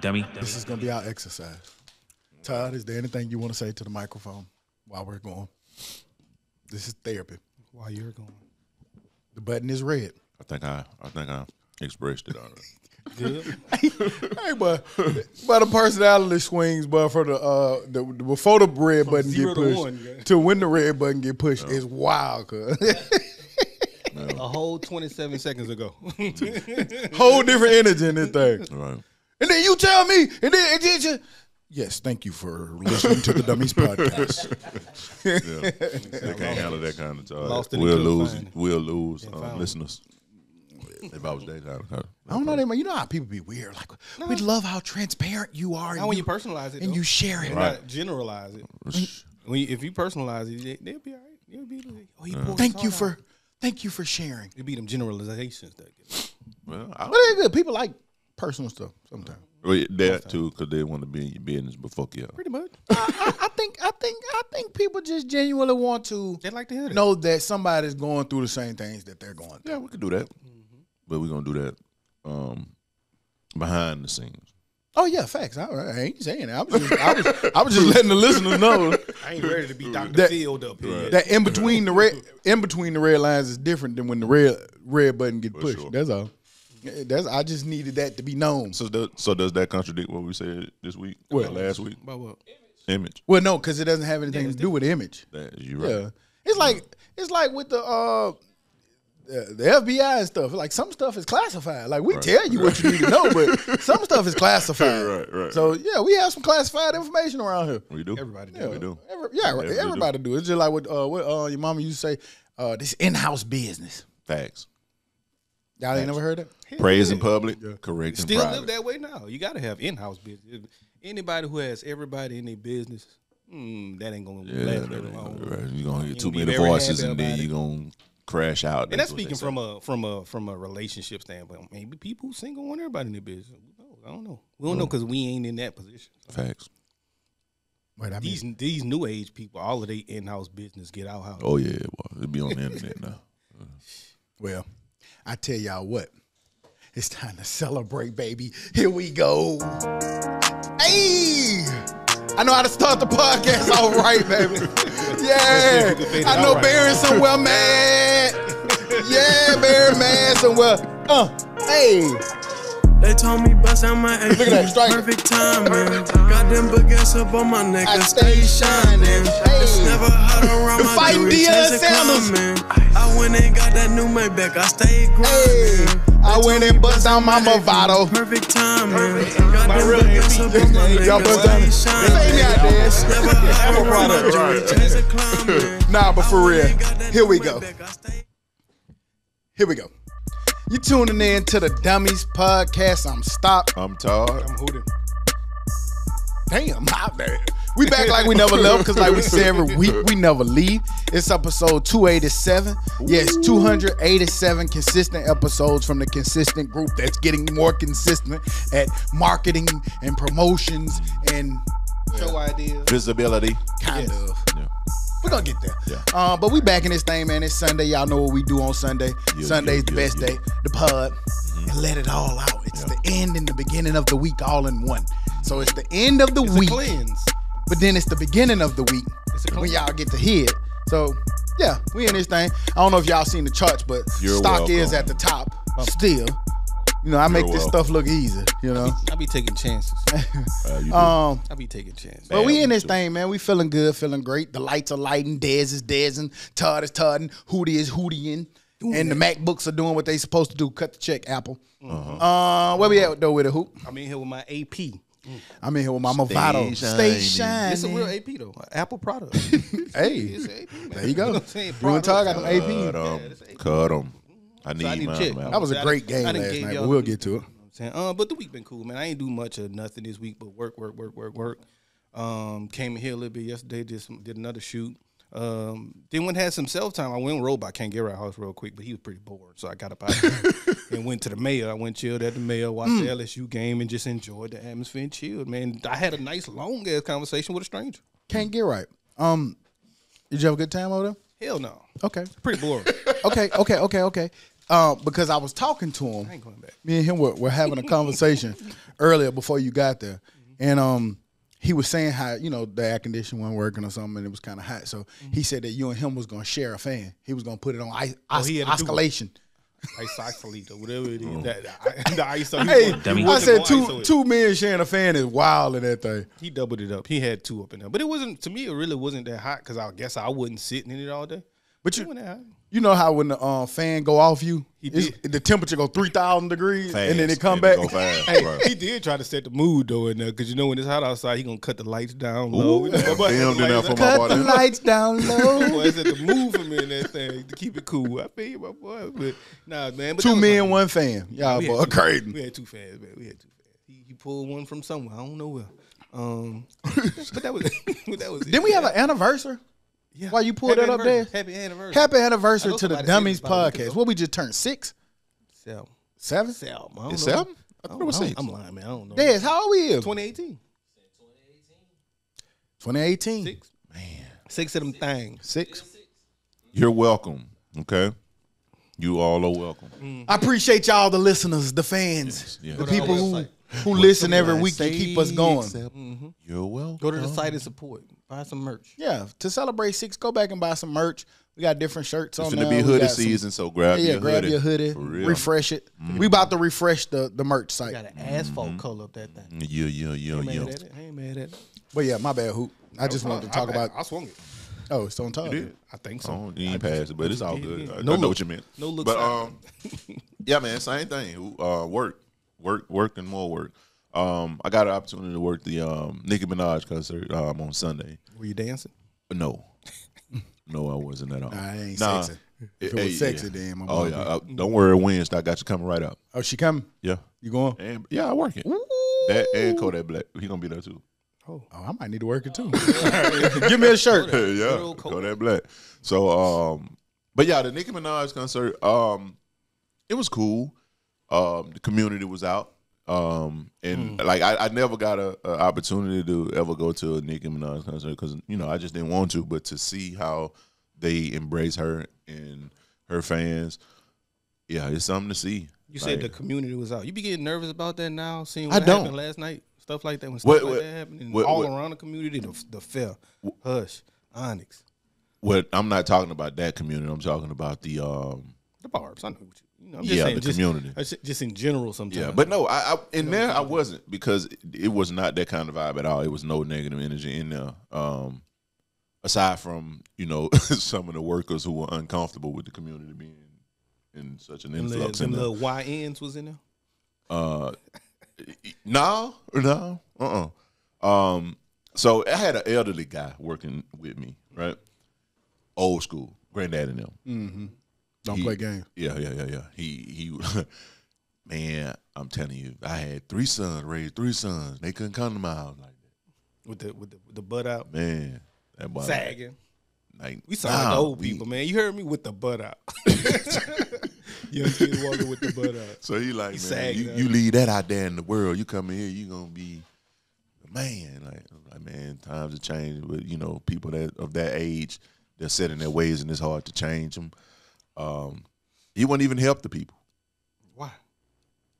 dummy. This is gonna be our exercise. Todd, is there anything you want to say to the microphone while we're going? This is therapy. While you're going. The button is red. I think I I think I expressed it on it. Good. Hey, but but the personality swings, but for the uh the, the before the red button zero get to pushed one, yeah. to when the red button get pushed is wild, cuz. A whole 27 seconds ago. Whole different energy in this thing. Right. And then you tell me, and then and then you- yes, thank you for listening to the Dummies podcast. Yeah. they can't handle that kind of charge. Lost We'll lose. We'll lose Can't uh, find listeners. if I was that kind of. I don't know, they, you know how people be weird. Like we love how transparent you are, Not when you, you personalize it. and though. you share it. Not generalize it. When you, if you personalize it, they, they'll be all right. They'll be like, oh, he poured Thank salt you out. for, thank you for sharing. It be them generalizations that get Well, But I, they're good. People like personal stuff sometimes. well, that too, because they want to be in your business but fuck you. pretty much. I, I think, I think, I think people just genuinely want to They like to hear that. know that somebody's going through the same things that they're going through. Yeah, we could do that, but we're gonna do that um, behind the scenes. Oh yeah, facts. I, I ain't saying that. I was, just, I was, I was just letting the listeners know I ain't ready to be Dr. That- Field up here. that in between the red, in between the red lines is different than when the red red button get pushed. sure. That's all. That's I just needed that to be known. So, does, so does that contradict what we said this week? What? or last week? About what? Image. Well, no, because it doesn't have anything to do with image. That you right. Yeah, it's like it's like with the uh the, the FBI and stuff. Like some stuff is classified. Like we tell you what you need to know, but some stuff is classified. Right, right, So yeah, we have some classified information around here. We do. Everybody Yeah, We do. Every, yeah, we do. everybody do. It's just like what uh, what uh, your mama used to say. Uh, this in-house business. Facts. Y'all ain't never heard that? Praise in public, correct in Still private. live that way now. You got to have in-house business. Anybody who has everybody in their business, hmm, that ain't gonna Yeah, last that very ain't long. gonna- right. You're gonna hear too be many very voices happy and then about you're gonna crash out. And that's what they speaking say. from a from a from a relationship standpoint. Maybe people who single want everybody in their business. Who knows? I don't know. We don't know because we ain't in that position. facts. Wait, I mean, These these new age people, all of their in house business get out house. Oh yeah, well, it'll be on the internet now. well, I tell y'all what. It's time to celebrate, baby. Here we go. Hey! I know how to start the podcast all right, baby. Yeah. I know Barry somewhere mad. Yeah, Barry mad somewhere. Uh, hey. They told me bust out my AP. Look at that, strike. Perfect timing. Got them baguettes up on my neck. I I stay stay shining. Hey. It's never hot around my Fighting jewelry. Deion chasing Sanders. Climbing. I went and got that new Maybach. I stayed Hey. I went and bust down my Movado. Perfect timing. Got them real baguettes up on my neck. Y'all I bust down. stay Say me shining. out there. It's never hot around my jewelry. chasing climbing. Nah, but for real. Here we go. Maybach. I stayed Here we go. You tuning in to the Dummies Podcast. I'm Stop. I'm Todd. I'm hooting. Damn, my bad. We back like we never left because, like we say every week, we never leave. It's episode 287. Yes, 287 consistent episodes from the consistent group that's getting more consistent at marketing and promotions and Show ideas. Visibility. kind Yes. of. Yeah. We're gonna get there. Yeah. Uh, but we back in this thing, man. It's Sunday. Y'all know what we do on Sunday. Yeah, Sunday's yeah, the yeah, best yeah. day. The pod. And let it all out. It's the end and the beginning of the week all in one. So it's the end of the It's a week, cleanse. But then it's the beginning of the week It's a when y'all get to hear it. So yeah, we in this thing. I don't know if y'all seen the charts, but You're stock is at the top still. You know, I make this welcome. stuff look easy. You know. I be taking chances. Uh, you. Um, I be taking chances. But we in this thing, man. We feeling good, feeling great. The lights are lighting. Dez is Dezing. Todd is Todding. Hootie is Hootieing. And the MacBooks are doing what they supposed to do. Cut the check, Apple. uh where we at though with the hoop? I'm in here with my AP. I'm in here with my Movado. Stay shining. shining. It's a real AP though. Apple product. Hey, It's a AP, there you go. know what You and Todd got them Product. AP. Cut 'em. that's eight. Cut 'em. I need, I need to mine. check. man. That was a great game last night, but we'll get to it. saying, uh, but the week been cool, man. I ain't do much of nothing this week, but work, work, work, work, work. Um, came in here a little bit yesterday. Did some, did another shoot. Um, then when had some self time, I went and rode by Can't Get Right House real quick, but he was pretty bored, so I got up out and went to the mayor. I went chilled at the mayor, watched Mm. the LSU game, and just enjoyed the atmosphere and chilled. Man, I had a nice long ass conversation with a stranger. Can't get right. Um, did you have a good time over there? Hell no, Okay. pretty boring. Okay. Okay. Okay. Okay. um, because I was talking to him. I ain't going back. Me and him were, were having a conversation earlier before you got there, and um, he was saying how you know the air conditioning wasn't working or something, and it was kind of hot. So mm-hmm. he said that you and him was gonna share a fan. He was gonna put it on ice, Oh, he had to oscillation. Isoxolite or whatever it is. Oh. That, the, the ISO. Hey, he I said two ISO two men sharing a fan is wild in that thing. He doubled it up. He had two up in there, but it wasn't to me. It really wasn't that hot because I guess I wasn't sitting in it all day. But you wasn't that hot. You know how when the uh, fan go off you, He did. the temperature go three thousand degrees, and then it come and back. Go fast, Hey, he did try to set the mood though in there because you know when it's hot outside, he gonna cut the lights down low. Ooh, But- but- damn, did for my Cut the lights down low. Boy, set the mood for me in that thing to keep it cool. I feel you, my boy. But nah, man. But Two men, like- one fan. Y'all We boy had, two, crazy. we had two fans, man. We had two fans. He, he pulled one from somewhere. I don't know where. Um, but that was that was. it. Didn't we have an anniversary? Yeah. Why you pulled Happy that up there? Happy anniversary. Happy anniversary to the Dummies this about a week podcast. What we just turned six, Seven. seven. Seven. I it's know. seven? I thought I it was six. I'm lying, man. I don't know. Dez, how old we is? 2018. 2018. Six. Man. Six of them things. Six. You're welcome. Okay. You all are welcome. I appreciate y'all, the listeners, the fans, Yes. the Go people who, website. who listen every week to keep us going. Mm-hmm. You're welcome. Go to the site and support. Buy some merch. Yeah, to celebrate six, go back and buy some merch. We got different shirts It's on gonna there. be We hoodie got some- season, so grab yeah, your grab hoodie. your hoodie, For real. refresh it. We about to refresh the the merch site. Got an asphalt color up that thing. Yeah, yeah, yeah, I ain't yeah. mad at it. I ain't mad at it. But yeah, my bad, hoop. I just wanted to talk I, about. I, I swung it. Oh, it's on top. I think so. Oh, you ain't passed it, but it's all yeah, good. yeah. I, No I know look. what you meant. No look But um, yeah, man, same thing. Uh, work, work, work, and more work. Um, I got an opportunity to work the um Nicki Minaj concert um on Sunday. Were you dancing? No, no, I wasn't at all. Nah, it ain't Nah. sexy. If it was sexy, then my Oh yeah, uh, don't worry, Wednesday I got you coming right up. Oh, she coming? Yeah, You going? and yeah, I work it. That and Kodak Black, he gonna be there too. Oh, I might need to work it too. Give me a shirt. yeah, old Kodak. Kodak Black. So, um, but yeah, the Nicki Minaj concert, um, it was cool. Um, the community was out. Um, and like I, I never got a, a opportunity to ever go to a Nicki Minaj concert because you know I just didn't want to. But to see how they embrace her and her fans, yeah, it's something to see. You said the community was out. You be getting nervous about that now, seeing I what don't. last night, stuff like that. When What- stuff like what- that happened, what- all what- around the community, the the fair, Hush, Onyx, what I'm not talking about that community. I'm talking about the um, the barbs. I know. What you, I'm just Yeah, saying, the just, community. uh, Just in general, sometimes. Yeah, but no, I, I in there I wasn't because it, was not that kind of vibe at all. It was no negative energy in there. Um, aside from you know some of the workers who were uncomfortable with the community being in such an influx And in little YNs was in there. Uh, no, no, uh, uh Um, so I had an elderly guy working with me, right? Old school, granddad and them. Don't He- play games. Yeah, yeah, yeah, yeah. He he man, I'm telling you, I had three sons, raised three sons. They couldn't come to my house like that. with the with the, with the butt out, Man, that boy sagging. like We sound nah, like the old we- people, man. You heard me with the butt out. Young kid walking with the butt out. So he like, He man, you, you leave that out there in the world. You come in here, you gonna be a man. Like, like man, times have changed. But you know, people that of that age, they're set in their ways, and it's hard to change them. Um, he wouldn't even help the people Why?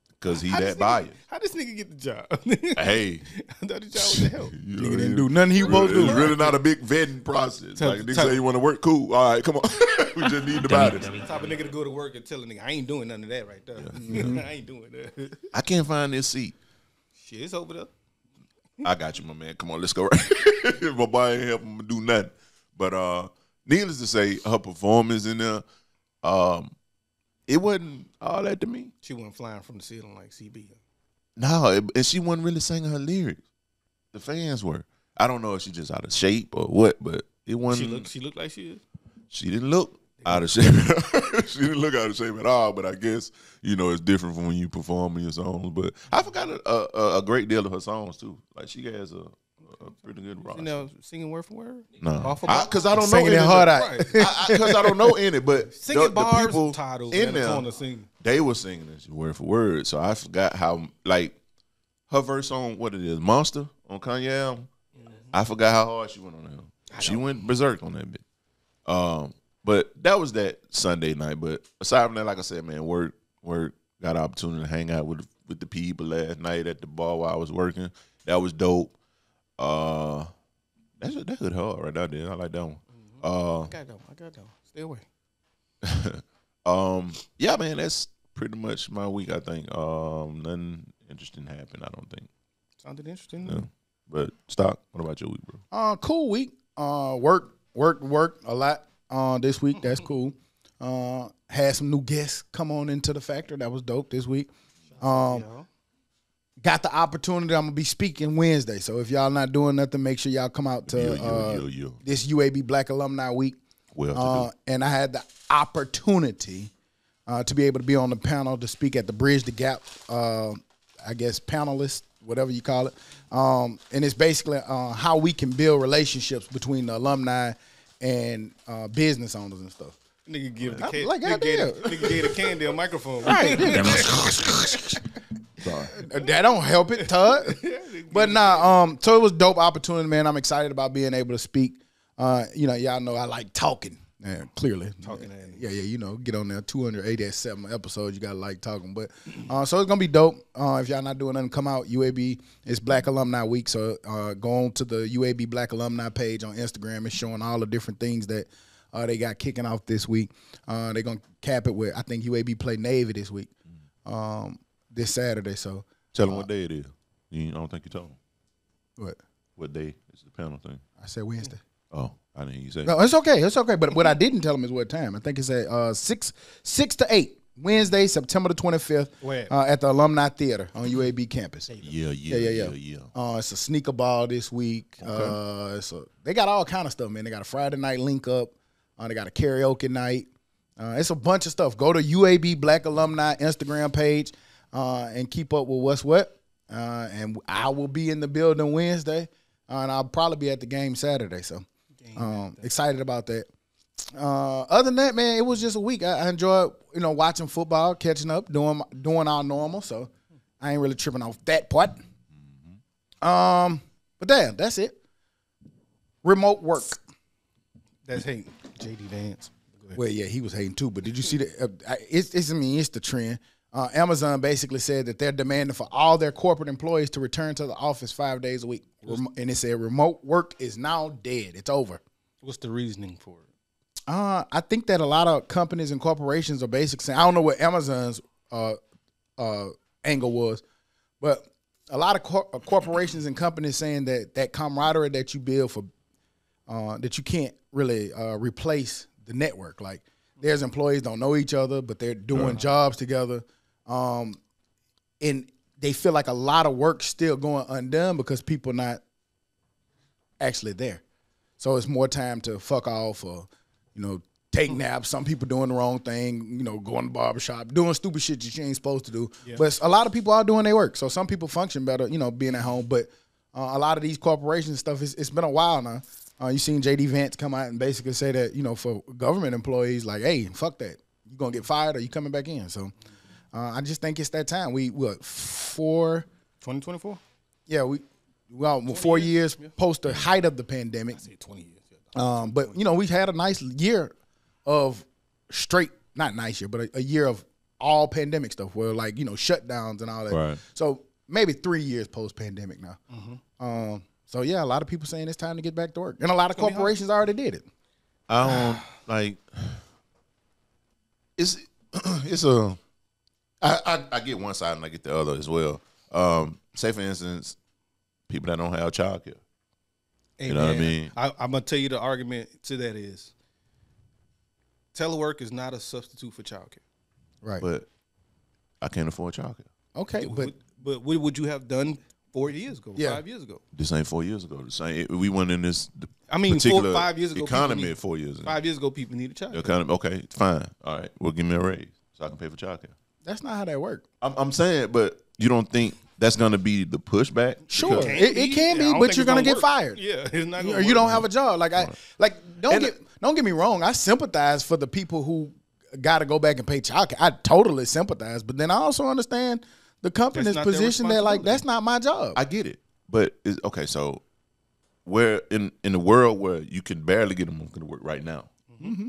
because he How that this nigga- biased. How this nigga get the job? Hey, I thought the job was the help. you Nigga didn't do nothing he was supposed to It's really not a big vetting process. Tell- Like, nigga tell- say you want to work, cool. All right, come on. we just need the bodies. Type of nigga to go to work and tell a nigga, I ain't doing none of that right there. I ain't doing that. I can't find this seat. Shit, it's over there. I got you, my man. Come on, let's go. if my boy ain't helping me do nothing. But uh needless to say, her performance in there, um, it wasn't all that to me. She wasn't flying from the ceiling like CB. No, it- and she wasn't really singing her lyrics. The fans were. I don't know if she just out of shape or what, but it wasn't. She looked. she look like she is. she didn't look out of shape. she didn't look out of shape at all. But I guess you know it's different from when you perform in your songs. But I forgot a, a, a great deal of her songs too. Like she has a, a pretty good rock. You know, singing word for word. No, Off of bar? because I, don't know Singing any that hard the- out. Right. because I, don't know any, but Singing the, the bars, people titles, in man, the there, they were singing this word for word. So I forgot how like her verse on what it is, Monster on Kanye album. I forgot how hard she went on him. She went berserk on that bit. Um, but that was that Sunday night. But aside from that, like I said, man, work work got an opportunity to hang out with with the people last night at the bar while I was working. That was dope. Uh, that's that good hard right out there. I like that one. Uh, I got that. one, I got that. one. Stay away. um, yeah, man, that's pretty much my week. I think. Um, nothing interesting happened. I don't think. Sounded interesting. Yeah. But stock. What about your week, bro? Uh, cool week. Uh, work, work, work a lot. Uh, this week. That's cool. Uh, had some new guests come on into the factor. That was dope this week. Um, Yeah. Got the opportunity. I'm gonna be speaking Wednesday. So if y'all not doing nothing, make sure y'all come out to Yo, yo, uh, yo, yo. this UAB Black Alumni Week. Well, Uh, and I had the opportunity uh, to be able to be on the panel to speak at the Bridge the Gap, uh, I guess, panelist, whatever you call it. Um, and it's basically uh, how we can build relationships between the alumni and uh, business owners and stuff. Nigga give the I'm like, nigga, gave nigga gave the candy a microphone. Right. that don't help it, Todd. but nah, um, so it was dope opportunity, man. I'm excited about being able to speak. Uh, you know, y'all know I like talking. Yeah, clearly. Talking at Yeah, yeah, you know, get on there. 287 episodes, you gotta like talking. But uh, so it's gonna be dope. Uh, if y'all not doing nothing, come out. UAB it's Black Alumni Week, so uh, go on to the UAB Black Alumni page on Instagram. It's showing all the different things that uh, they got kicking off this week. Uh, they're gonna cap it with I think UAB play Navy this week, um, this Saturday. So Tell them what day it is. You, I don't think you told them what what day is the panel thing. I said Wednesday. Oh, I didn't hear you say. No, it's okay. It's okay. But what I didn't tell them is what time. I think it's at uh, six six to eight Wednesday, September the twenty fifth, Where? uh, at the Alumni Theater on UAB campus. Yeah, yeah, Yeah, yeah, yeah, yeah, yeah. yeah. Uh, it's a sneaker ball this week. Uh, it's a, they got all kind of stuff, man. They got a Friday night link up. Uh, they got a karaoke night. Uh, it's a bunch of stuff. Go to UAB Black Alumni Instagram page uh, and keep up with what's what. Uh, and I will be in the building Wednesday, uh, and I'll probably be at the game Saturday. So um, excited about that. Uh, other than that, man, it was just a week. I, I enjoyed, you know, watching football, catching up, doing doing our normal. So I ain't really tripping off that part. Um, but damn, that's it. Remote work. That's hate. JD Vance. Well, yeah, he was hating too. But did you see the? Uh, it's, it's I mean, it's the trend. Uh, Amazon basically said that they're demanding for all their corporate employees to return to the office five days a week, Rem- and it said remote work is now dead. It's over. What's the reasoning for it? Uh, I think that a lot of companies and corporations are basically saying, I don't know what Amazon's uh, uh, angle was, but a lot of cor- uh, corporations and companies saying that that camaraderie that you build for uh, that you can't really uh, replace the network. Like there's employees don't know each other, but they're doing jobs together, um, and they feel like a lot of work still going undone because people not actually there. So it's more time to fuck off or, you know, take naps. Some people doing the wrong thing, you know, going to the barbershop, doing stupid shit that you ain't supposed to do. But a lot of people are doing their work. So some people function better, you know, being at home. But uh, a lot of these corporations and stuff, it's, it's been a while now. Uh, you seen JD Vance come out and basically say that, you know, for government employees, like, hey, fuck that. You're gonna get fired or you coming back in. So uh, I just think it's that time. We what four 2024? yeah, we well four years post the height of the pandemic. Say 20 years. Yeah. Um, but you know, we've had a nice year of straight, not nice year, but a, a year of all pandemic stuff, where like you know shutdowns and all that. Right. So maybe three years post pandemic now. Um, so yeah, a lot of people saying it's time to get back to work, and a lot of corporations already did it. I don't like. It's it's a. I, I I get one side and I get the other as well. Um, say for instance, people that don't have childcare. Hey, You know what I mean? I, I'm gonna tell you the argument to that is telework is not a substitute for childcare. Right. but I can't afford childcare. okay, but but what would you have done four years ago, Yeah. five years ago? This ain't four years ago. The same. We went in this. I mean, four, five years ago, Economy need- four years ago. Five years ago, people needed child. Economy. Okay, fine. All right. Well, give me a raise so I can pay for childcare. That's not how that works. I'm, I'm saying, but you don't think that's gonna be the pushback? Sure, Because- it, it can Yeah, I be, don't but think you're it's gonna get work. fired. Yeah, it's not. Gonna you don't have a job. Like I like don't And- get don't get me wrong. I sympathize for the people who got to go back and pay child. I totally sympathize, but then I also understand the company's That's not their position that like responsibility. that's not my job. I get it, but it's, okay. So, where in in the world where you can barely get them to work right now, Mm-hmm.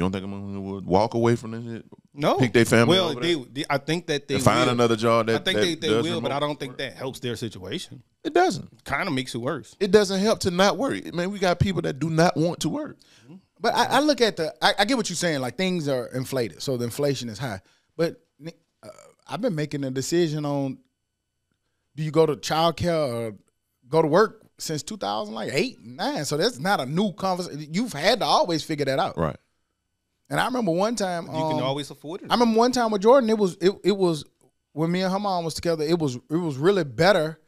You don't think them would walk away from this shit? No, Pick their family Well, over they, there? they, I think that they And find will. another job that I think that they, they does will, but I don't think that helps their situation. It doesn't. Kind of makes it worse. It doesn't help to not work. Man, we got people that do not want to work. But I, I look at the. I, I get what you're saying. Like things are inflated, so the inflation is high. But uh, I've been making a decision on: do you go to childcare or go to work since 2000, like eight, nine? So that's not a new conversation. You've had to always figure that out. Right. And I remember one time. You can um, always afford it. I remember one time with Jordan. It was it, it was when me and her mom was together. It was it was really better.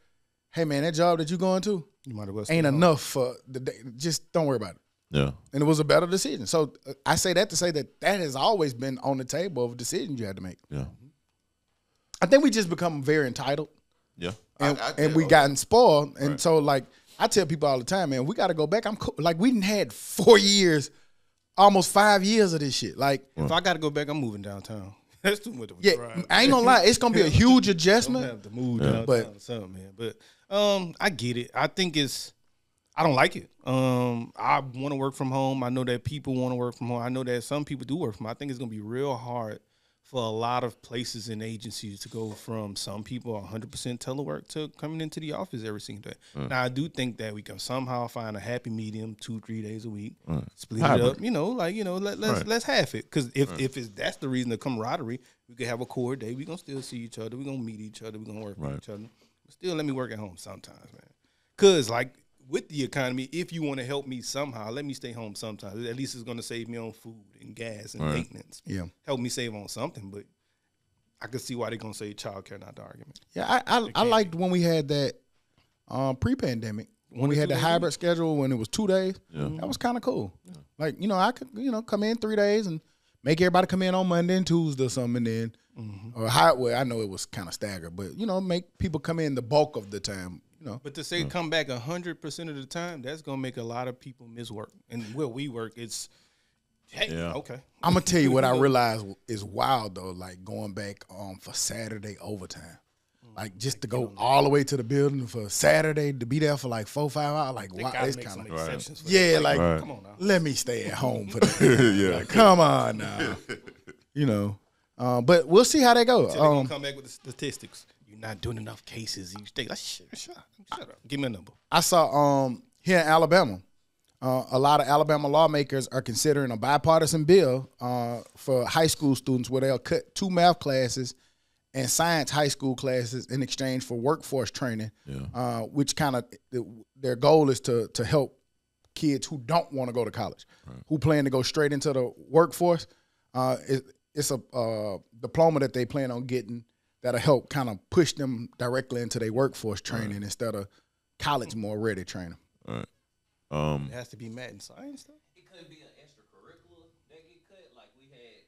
Hey man, that job that you going to you might as well stay ain't home. enough for the day. Just don't worry about it Yeah. and it was a better decision. So uh, I say that to say that that has always been on the table of decisions you had to make. Yeah. I think we just become very entitled, Yeah. and, I- I and tell- we gotten spoiled, and so like I tell people all the time, man, we got to go back. I'm cool. like we didn't had four years, almost five years of this shit. Like If I got to go back, I'm moving downtown. That's too much of a yeah, drive. I ain't gonna lie, it's gonna be a huge don't adjustment. have to move downtown But- or something, man. But um, I get it. I think it's. I don't like it. Um, I want to work from home. I know that people want to work from home. I know that some people do work from. home. I think it's gonna be real hard for a lot of places and agencies to go from some people 100% telework to coming into the office every single day. Mm. Now, I do think that we can somehow find a happy medium, two, three days a week, mm. split it up. You know, like you know, let, let's Right. let's half it. Because if if it's that's the reason the camaraderie, we could have a core day. We're gonna still see each other. We're gonna meet each other. We're gonna work Right. with each other. But still, let me work at home sometimes, man. Cause like with the economy, if you want to help me somehow, let me stay home sometimes. At least it's gonna save me on food and gas and Right. maintenance. Yeah. help me save on something. But I could see why they're gonna say childcare, not the argument. Yeah, I I, I liked when we had that um, pre-pandemic when we had the hybrid schedule when it was two days. Yeah. That was kind of cool. Like you know, I could you know come in three days and make everybody come in on Monday and Tuesday or something, and then or how well I know it was kind of staggered, but you know, make people come in the bulk of the time. You know, But to say come back hundred percent of the time, that's gonna make a lot of people miss work. And where we work, it's hey, Yeah. okay. I'm gonna tell you what I realized is wild though. Like going back um for Saturday overtime. Like just to go all the way to the building for Saturday to be there for like four five hours. Like They wow, gotta it's kind some of exceptions. For yeah. that. Like Right. come on now. let me stay at home for that. yeah. Like, come on now, you know. Uh, but we'll see how they go. Um, come back with the statistics. You're not doing enough cases each day. Like, shut, shut, up, shut up. Give me a number. I saw um here in Alabama, uh, a lot of Alabama lawmakers are considering a bipartisan bill uh, for high school students where they'll cut two math classes and science high school classes in exchange for workforce training. Uh, which kind of their goal is to to help kids who don't want to go to college, who plan to go straight into the workforce. Uh, it, it's a uh, diploma that they plan on getting that'll help kind of push them directly into their workforce training instead of college more ready training. Um. It has to be math and science, though. it couldn't be an extracurricular that get cut. Like we had,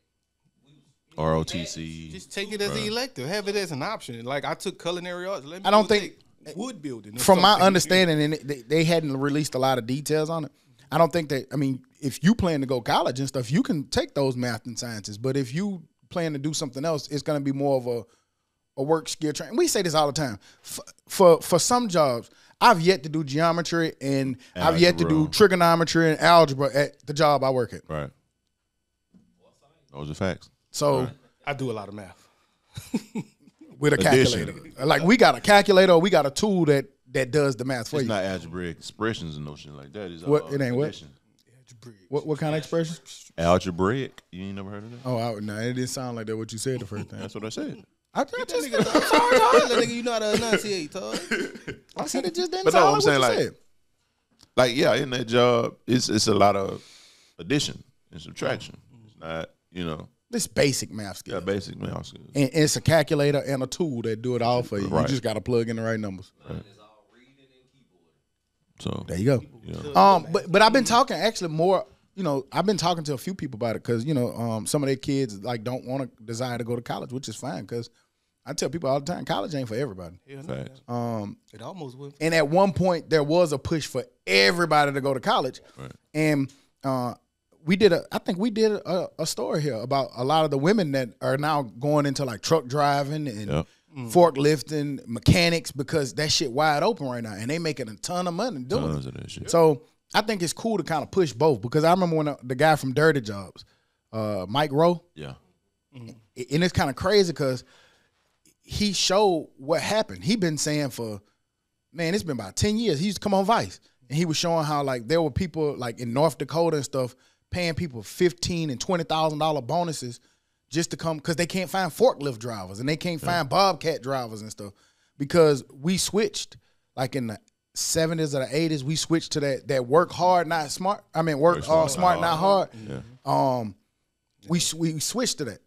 we was, you know, ROTC. Just take it as an elective. Have it as an option. Like I took culinary arts. Let me I don't think- wood building. From my understanding, and they, they hadn't released a lot of details on it. I don't think that. I mean, if you plan to go college and stuff, you can take those math and sciences. But if you plan to do something else, it's going to be more of a a work skill training. We say this all the time. For, for for some jobs, I've yet to do geometry and I've yet to do trigonometry and algebra at the job I work at. Right. Those are facts. So I do a lot of math. with a Addition. calculator, like we got a calculator, we got a tool that that does the math for It's you. not algebraic expressions and no shit like that. It's What- uh, it ain't what? addition. What what kind of expression? Algebraic. You ain't never heard of that? Oh, I, no, it didn't sound like that. What you said the first time. That's what I said. I, I just, I'm sorry, Todd. That nigga, you know how to enunciate, Todd. I said it just didn't But no, I'm like saying like, said. like yeah, in that job, it's it's a lot of addition and subtraction. It's not, you know, This basic math yeah, basic math skills. And it's a calculator and a tool that do it all for you. You just got to plug in the right numbers. So There you go. yeah. Um, but but I've been talking actually more. You know, I've been talking to a few people about it because you know, um, some of their kids like don't want to desire to go to college, which is fine because I tell people all the time, college ain't for everybody. facts. Um, It almost would. and at one point there was a push for everybody to go to college and uh, we did a i think we did a, a story here about a lot of the women that are now going into like truck driving and Yep. forklifting mechanics because that shit wide open right now and they making a ton of money doing Tons it of that shit. so i think it's cool to kind of push both because i remember when the, the guy from dirty jobs uh, Mike Rowe, Yeah. and it's kind of crazy because he showed what happened. He been saying for man, it's been about ten years. He used to come on Vice, and he was showing how like there were people like in North Dakota and stuff paying people fifteen and twenty thousand dollar bonuses just to come because they can't find forklift drivers and they can't find bobcat drivers and stuff because we switched like in the. 70s or the 80s we switched to that that work hard not smart i mean work, Work uh, smart, smart not hard Yeah. um we we switched to that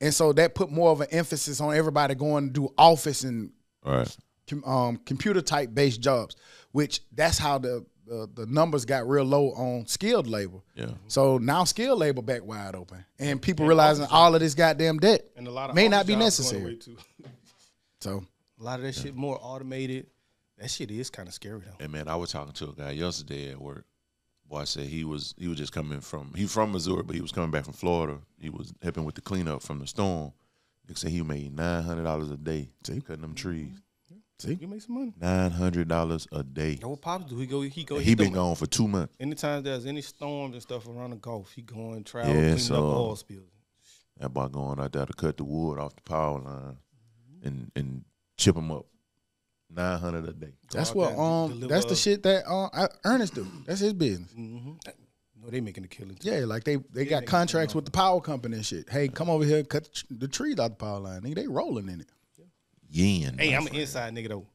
and so that put more of an emphasis on everybody going to do office and All right. com- um, computer type based jobs, which that's how the, the the numbers got real low on skilled labor. Yeah. So now skilled labor back wide open, and people realizing all of this goddamn debt And a lot of may not be jobs going away, necessary. So A lot of that shit more automated. That shit is kind of scary though. And man, I was talking to a guy yesterday at work. Boy, I said he was he was just coming from he from Missouri, but he was coming back from Florida. He was helping with the cleanup from the storm. They said he made nine hundred dollars a day cutting them trees. see, You make some money. Nine hundred dollars a day. Know what pops do? He go. He go. He been them- gone for two months. Anytime there's any storms and stuff around the Gulf, he going travel Yeah, cleaning so- up oil spills. That boy going out there to cut the wood off the power line and and chip them up. Nine hundred a day. that's what there um that's the shit that uh, I- Ernest do. That's his business. Mm-hmm. No, they making a killing. Too. Yeah, like they they got contracts with the power company and shit. Hey, come over here, cut the, trees out the power line. Nigga, they rolling in it. Yen. Hey, I'm an inside nigga though.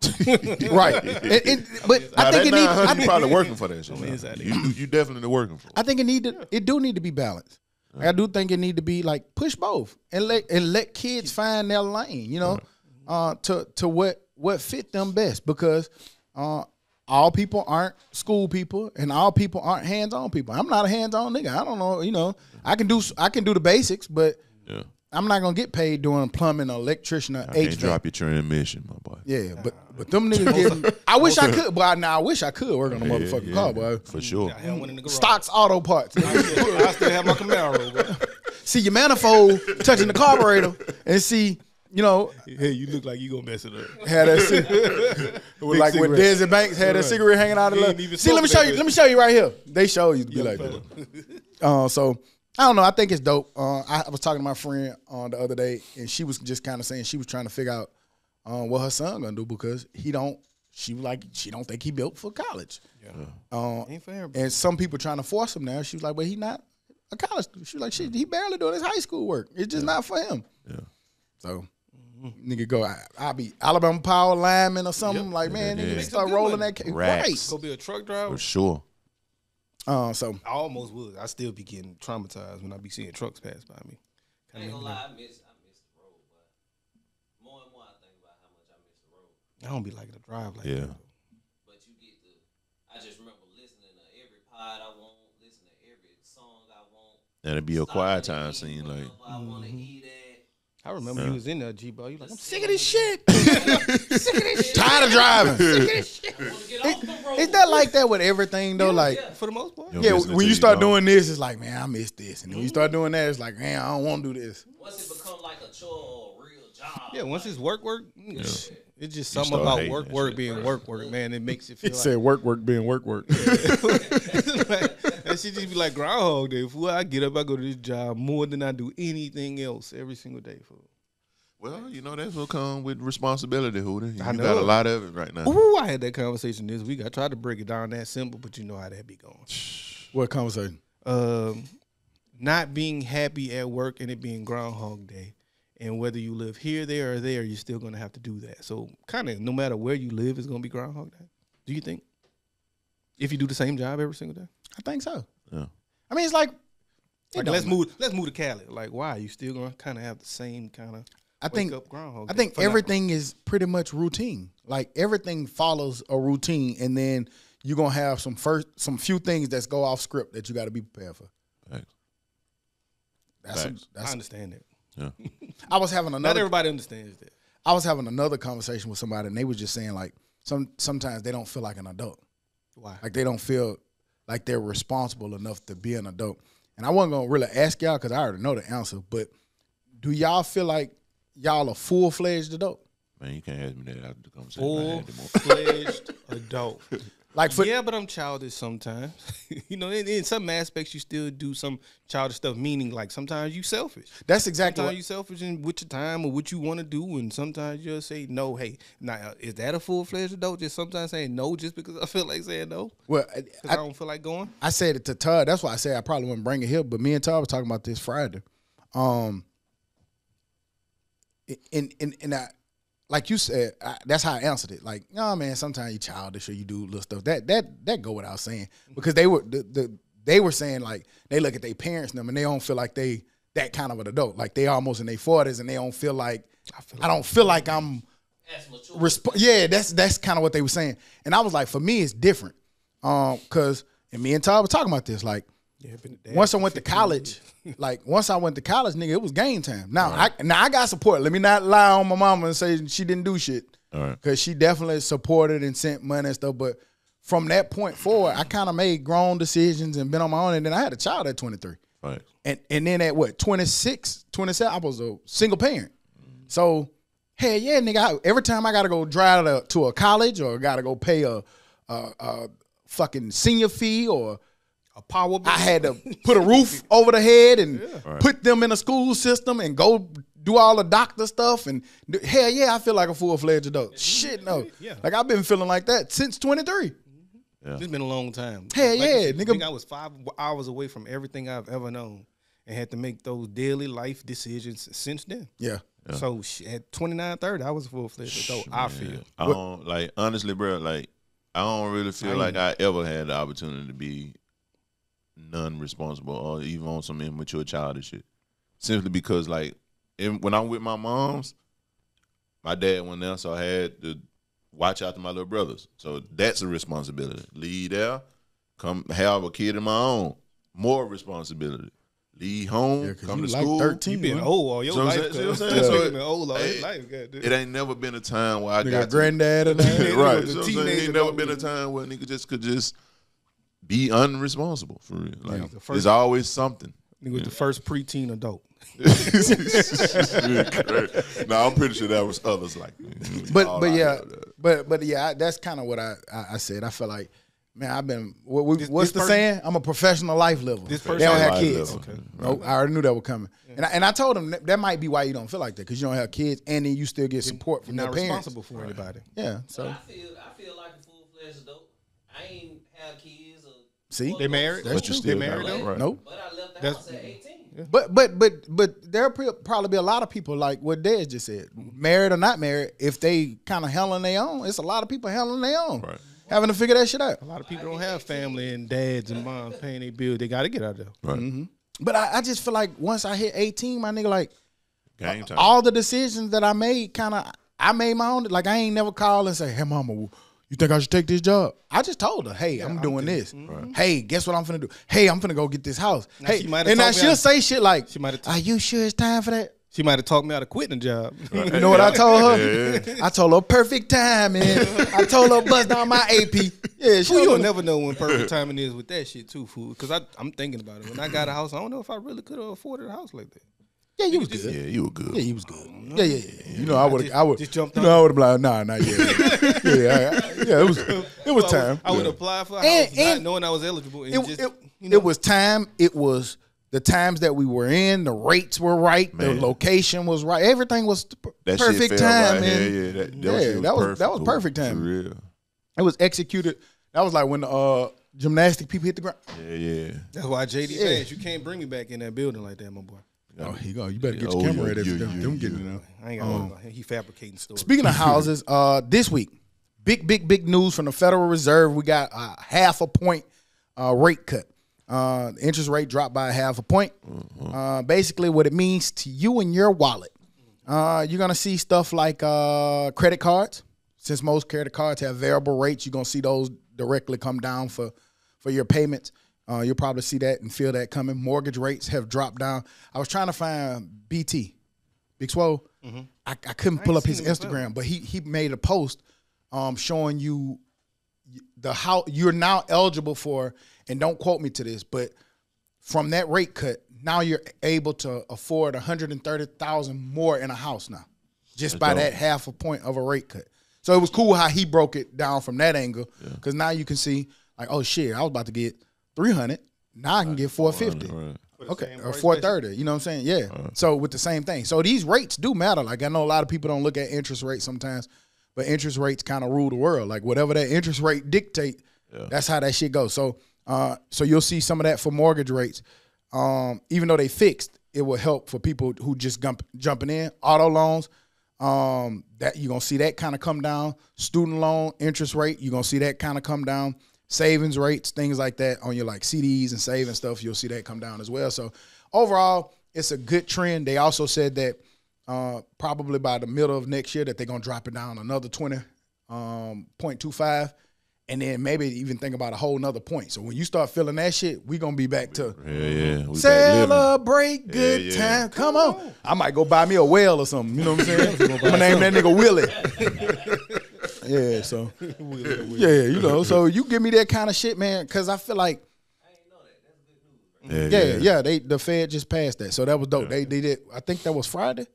right. And- and- but I think it needs. I hundred think, probably working for that shit. I'm now. inside You, you you definitely working for. it. I think it need to. It do need to be balanced. Like, I do think it need to be like push both and let and let kids find their lane. You know, uh, to to what what fit them best because uh, all people aren't school people and all people aren't hands on people. I'm not a hands on nigga. I don't know. You know, I can do I can do the basics, but Yeah. I'm not gonna get paid doing plumbing or electrician or I can't drop your transmission, my boy. Yeah, but but them niggas getting. I wish I could, but now I wish I could work on a motherfucking Yeah, car, yeah, boy. For sure. I had one in the garage. Stocks Auto Parts. I still, I still have my Camaro. Bro. see your manifold touching the carburetor and see, you know, Hey, you look like you gonna mess it up. had that cig- like when cigarette. Desi Banks had that cigarette hanging out of the See, let me show you. that Let me show you right here. They show you to be Young like fella. that. Uh, so I don't know. I think it's dope. Uh, I, I was talking to my friend uh, the other day, and she was just kind of saying she was trying to figure out uh, what her son gonna do because he don't. She was like she don't think he built for college. Uh, Ain't for everybody. and some people trying to force him now. She was like, but he not a college. She was like, shit, he barely doing his high school work. It's just not for him. Yeah. So, nigga, go. I, I'll be Alabama power lineman or something. Like, man, Yeah, nigga, yeah. start Make some good rolling money. that. Ca- Racks. right. Go be a truck driver. For sure. Uh, so I almost would. I still be getting traumatized when I be seeing trucks pass by me. I ain't gonna lie, I miss I miss the road, but more and more I think about how much I miss the road. I don't be liking to drive like Yeah. that. But you get the I just remember listening to every pod I want, listen to every song I want. And it'd be a quiet time scene, like I wanna eat at. I remember Yeah. you was in there, G bro. You like, I'm sick Sick of this shit. tired of driving. I wanna get off the road. Is that like that with everything though? Like, yeah. For the most part. Yo, yeah, when you start dog. doing this, it's like, man, I miss this, and then when you start doing that, it's like, man, I don't want to do this. Once it become like a chore or a real job. Yeah, once it's work, work, it's just something about work, work shit. being work, work, man. It makes it feel He like said, work, work, being work, work. like, that shit just be like Groundhog Day. Fool, I get up, I go to this job more than I do anything else every single day. Fool. Well, you know that's what come with responsibility, Hooter. You I got know. a lot of it right now. Ooh, I had that conversation this week. I tried to break it down that simple, but you know how that be going. what conversation? Um, not being happy at work and it being Groundhog Day, and whether you live here, there, or there, you're still gonna have to do that. So, kind of, no matter where you live, it's gonna be Groundhog Day. Do you think? If you do the same job every single day. I think so. Yeah. I mean, it's like, it Like, let's matter. move. Let's move to Cali. Like, why? You still gonna kind of have the same kind of. I think up Groundhog I think for now. everything is pretty much routine. Like everything follows a routine, and then you're gonna have some first, some few things that's go off script that you got to be prepared for. Facts. That's a, Facts. I understand that. Yeah. I was having another. Not another. everybody understands that. I was having another conversation with somebody, and they was just saying like some sometimes they don't feel like an adult. Why? Like they don't feel like they're responsible enough to be an adult. And I wasn't gonna really ask y'all because I already know the answer. But do y'all feel like y'all a full fledged adult? Man, you can't ask me that after the conversation. Full fledged adult. Like for yeah, but I'm childish sometimes. you know, in, in some aspects, you still do some childish stuff. Meaning, like sometimes you selfish. that's exactly Sometimes what, you selfish in with your time or what you want to do, and sometimes you'll say no. Hey, now is that a full fledged adult? Just sometimes saying no just because I feel like saying no well. I, I, don't feel like going. I said it to Todd. That's why I said I probably wouldn't bring it here. But me and Todd were talking about this Friday. Um, and and and I, like you said, I, that's how I answered it. Like, no, man. Sometimes you childish or you do little stuff. That that that go without saying because they were the, the they were saying like they look at their parents and them and they don't feel like they that kind of an adult. Like they almost in their forties and they don't feel like I, don't feel like I'm resp- yeah, that's that's kind of what they were saying. And I was like, for me, it's different. Um, cause and me and Todd were talking about this. Like, Yeah, been a dad once I went to 15 college, like once I went to college, nigga, it was game time. Now I now I got support. Let me not lie on my mama and say she didn't do shit. Right. Cause she definitely supported and sent money and stuff. But from that point forward, I kind of made grown decisions and been on my own. And then I had a child at 23. Right. And and then at what 26, 27, I was a single parent. So hell yeah, nigga. I, every time I gotta go drive to, to a college or gotta go pay a, a, a fucking senior fee or a power. I had to put a roof over the head and put them in a school system and go do all the doctor stuff and do, hell yeah, I feel like a full fledged adult. Shit no, Yeah. like I've been feeling like that since twenty three. It's been a long time. Hell Like yeah, said, nigga. think I was five hours away from everything I've ever known, and had to make those daily life decisions since then. Yeah, So at 29, 30, I was a full fledged adult. I feel. I don't like honestly, bro. Like I don't really feel like I ever had the opportunity to be non-responsible or even on some immature childish shit. Simply because, like, in, when I'm with my moms, my dad went there, so I had to watch out to my little brothers. So that's a responsibility. Leave there, come have a kid of my own. More responsibility. Leave home, yeah, come you to like school. thirteen. You been man. old all your See what I'm life. saying? See what I'm saying? This So nigga it- been old all his hey, life. goddamn. It ain't never been a time where I Nigga, got to granddad and that. right. was a So I'm saying teenager ain't never don't been a be- time where nigga just could just be unresponsible for real. Like the first- there's always something. Nigga was the first preteen adult. no, I'm pretty sure that was others like me. but but I yeah, but but yeah, I, that's kind of what I, I I said. I feel like, man, I've been. What, what- This- what's this the person- saying? I'm a professional life liver. This person they don't have kids. liver. Okay. No, I already knew that would coming. And I, and I told them that, that might be why you don't feel like that because you don't have kids and then you still get support from You're your not parents. responsible for anybody. Yeah. But So I feel I feel like a full fledged adult. I ain't have kids or See? They married? That's But you true. still They got married though? right? nope. But I left the That's- house at eighteen. But but but but there'll probably be a lot of people like what Dez just said, married or not married. If they kind of handling their own, it's a lot of people handling their own, Right. having to figure that shit out. A lot of people don't have family and dads and moms paying their bills. They got to get out of there. Right. Mm-hmm. But I, I just feel like once I hit 18, my nigga, like Game time. all the decisions that I made, kind of, I made my own. Like I ain't never call and say, "Hey, mama, you think I should take this job?" I just told her, "Hey, I'm doing this. Mm-hmm. Hey, guess what I'm finna do? Hey, I'm finna go get this house. Now, hey, she might've and now she'll say shit like, She might've- "Are you sure it's time for that?" She might have talked me out of quitting the job. You know what I told her? I told her perfect timing. I told her bust down my AP. Yeah, she Fool, you'll never know when perfect timing is with that shit too, fool. Because I'm thinking about it. When I got a house, I don't know if I really could have afforded a house like that. Yeah, you was good. Yeah, you were good. Yeah, you was good. Yeah, yeah, yeah. You know, I would I would, just jumped you on know, I would have been like, nah, not yet. yeah, I- I- yeah, it was, it was time. I would apply for a house And- not knowing I was eligible. And It, just, it, you know, it was time. It was the times that we were in. The rates were right. Man. The location was right. Everything was That perfect time, right. man. Yeah, yeah, that, that Yeah, shit that was- perfect. that was perfect time. For real. It was executed. That was like when the uh, gymnastic people hit the ground. Yeah, yeah. that's why JD Yeah. fast. You can't bring me back in that building like that, my boy. Oh, here you go. You better get Oh, your camera ready. yeah, for them. yeah, getting yeah. it out. I ain't got Oh. no, he fabricating stories. Speaking of houses, uh, this week, big, big, big news from the Federal Reserve. We got a half a point uh, rate cut. Uh, interest rate dropped by a half a point. Uh, basically, what it means to you and your wallet. Uh, you're gonna see stuff like uh, credit cards. Since most credit cards have variable rates, you're gonna see those directly come down for for your payments. Uh, you'll probably see that and feel that coming. Mortgage rates have dropped down. I was trying to find BT, Big Swole. I, I couldn't pull up his seen him. Instagram, but he he made a post um, showing you the how you're now eligible for, and don't quote me to this, but from that rate cut, now you're able to afford 130,000 more in a house now. just That's by dope. that half a point of a rate cut. So it was cool how he broke it down from that angle because now you can see like, oh shit, I was about to get three hundred. Now I can get four fifty. Right. Okay, or four thirty. You know what I'm saying? Yeah. So with the same thing. So these rates do matter. Like I know a lot of people don't look at interest rates sometimes, but interest rates kind of rule the world. Like whatever that interest rate dictate, that's how that shit goes. So uh, so you'll see some of that for mortgage rates. Um, even though they fixed, it will help for people who just jump, jumping in. Auto loans, um, that you're gonna see that kind of come down. Student loan interest rate, you're gonna see that kind of come down. Savings rates, things like that on your like CDs and saving stuff, you'll see that come down as well. So overall, it's a good trend. They also said that uh, probably by the middle of next year that they're gonna drop it down another twenty um, 0.25 and then maybe even think about a whole nother point. So when you start feeling that shit, we gonna be back to Yeah, yeah. We back living. Celebrate good yeah. time. Come on. I might go buy me a whale or something. You know what I'm saying? I'm gonna name that nigga Willie. yeah, so yeah, you know, so you give me that kind of shit, man, because I feel like Yeah, yeah, yeah, they the Fed just passed that, so that was dope. They they did. I think that was Friday,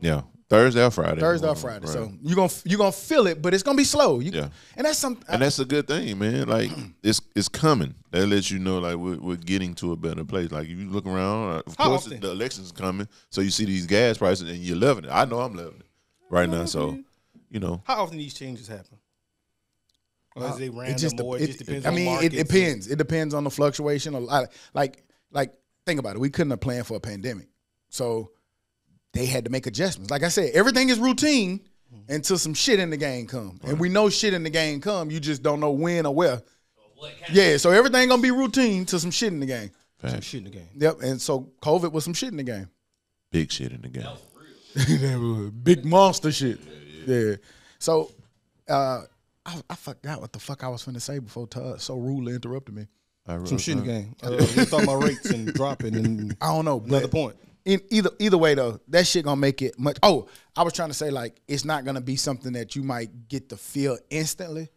Yeah. Thursday or Friday. Thursday or Right. Friday. So you gonna you gonna feel it, but it's gonna be slow. You, Yeah. and that's something. and that's a good thing, man. Like it's it's coming. That lets you know like we're, we're getting to a better place. Like if you look around, uh, of How course often? the election's coming, so you see these gas prices and you're loving it. I know I'm loving it right now. So you know, How often these changes happen? Or is they random it just, or it, it just depends I on mean, it markets? depends. It depends on the fluctuation. A lot, like, like think about it. We couldn't have planned for a pandemic, so they had to make adjustments. Like I said, everything is routine mm-hmm. until some shit in the game come, and we know shit in the game come. You just don't know when or where. What Yeah, so everything gonna be routine till some shit in the game. Some shit in the game. Yep, and so COVID was some shit in the game. big shit in the game. Big monster shit. Yeah. So, uh, I, I forgot what the fuck I was finna say before Todd so rudely interrupted me. I wrote Some shit in the game. Uh, we talking about rates and dropping and I don't know. another but- point. in either either way though, that shit gonna make it much. Oh, I was trying to say like it's not gonna be something that you might get to feel instantly,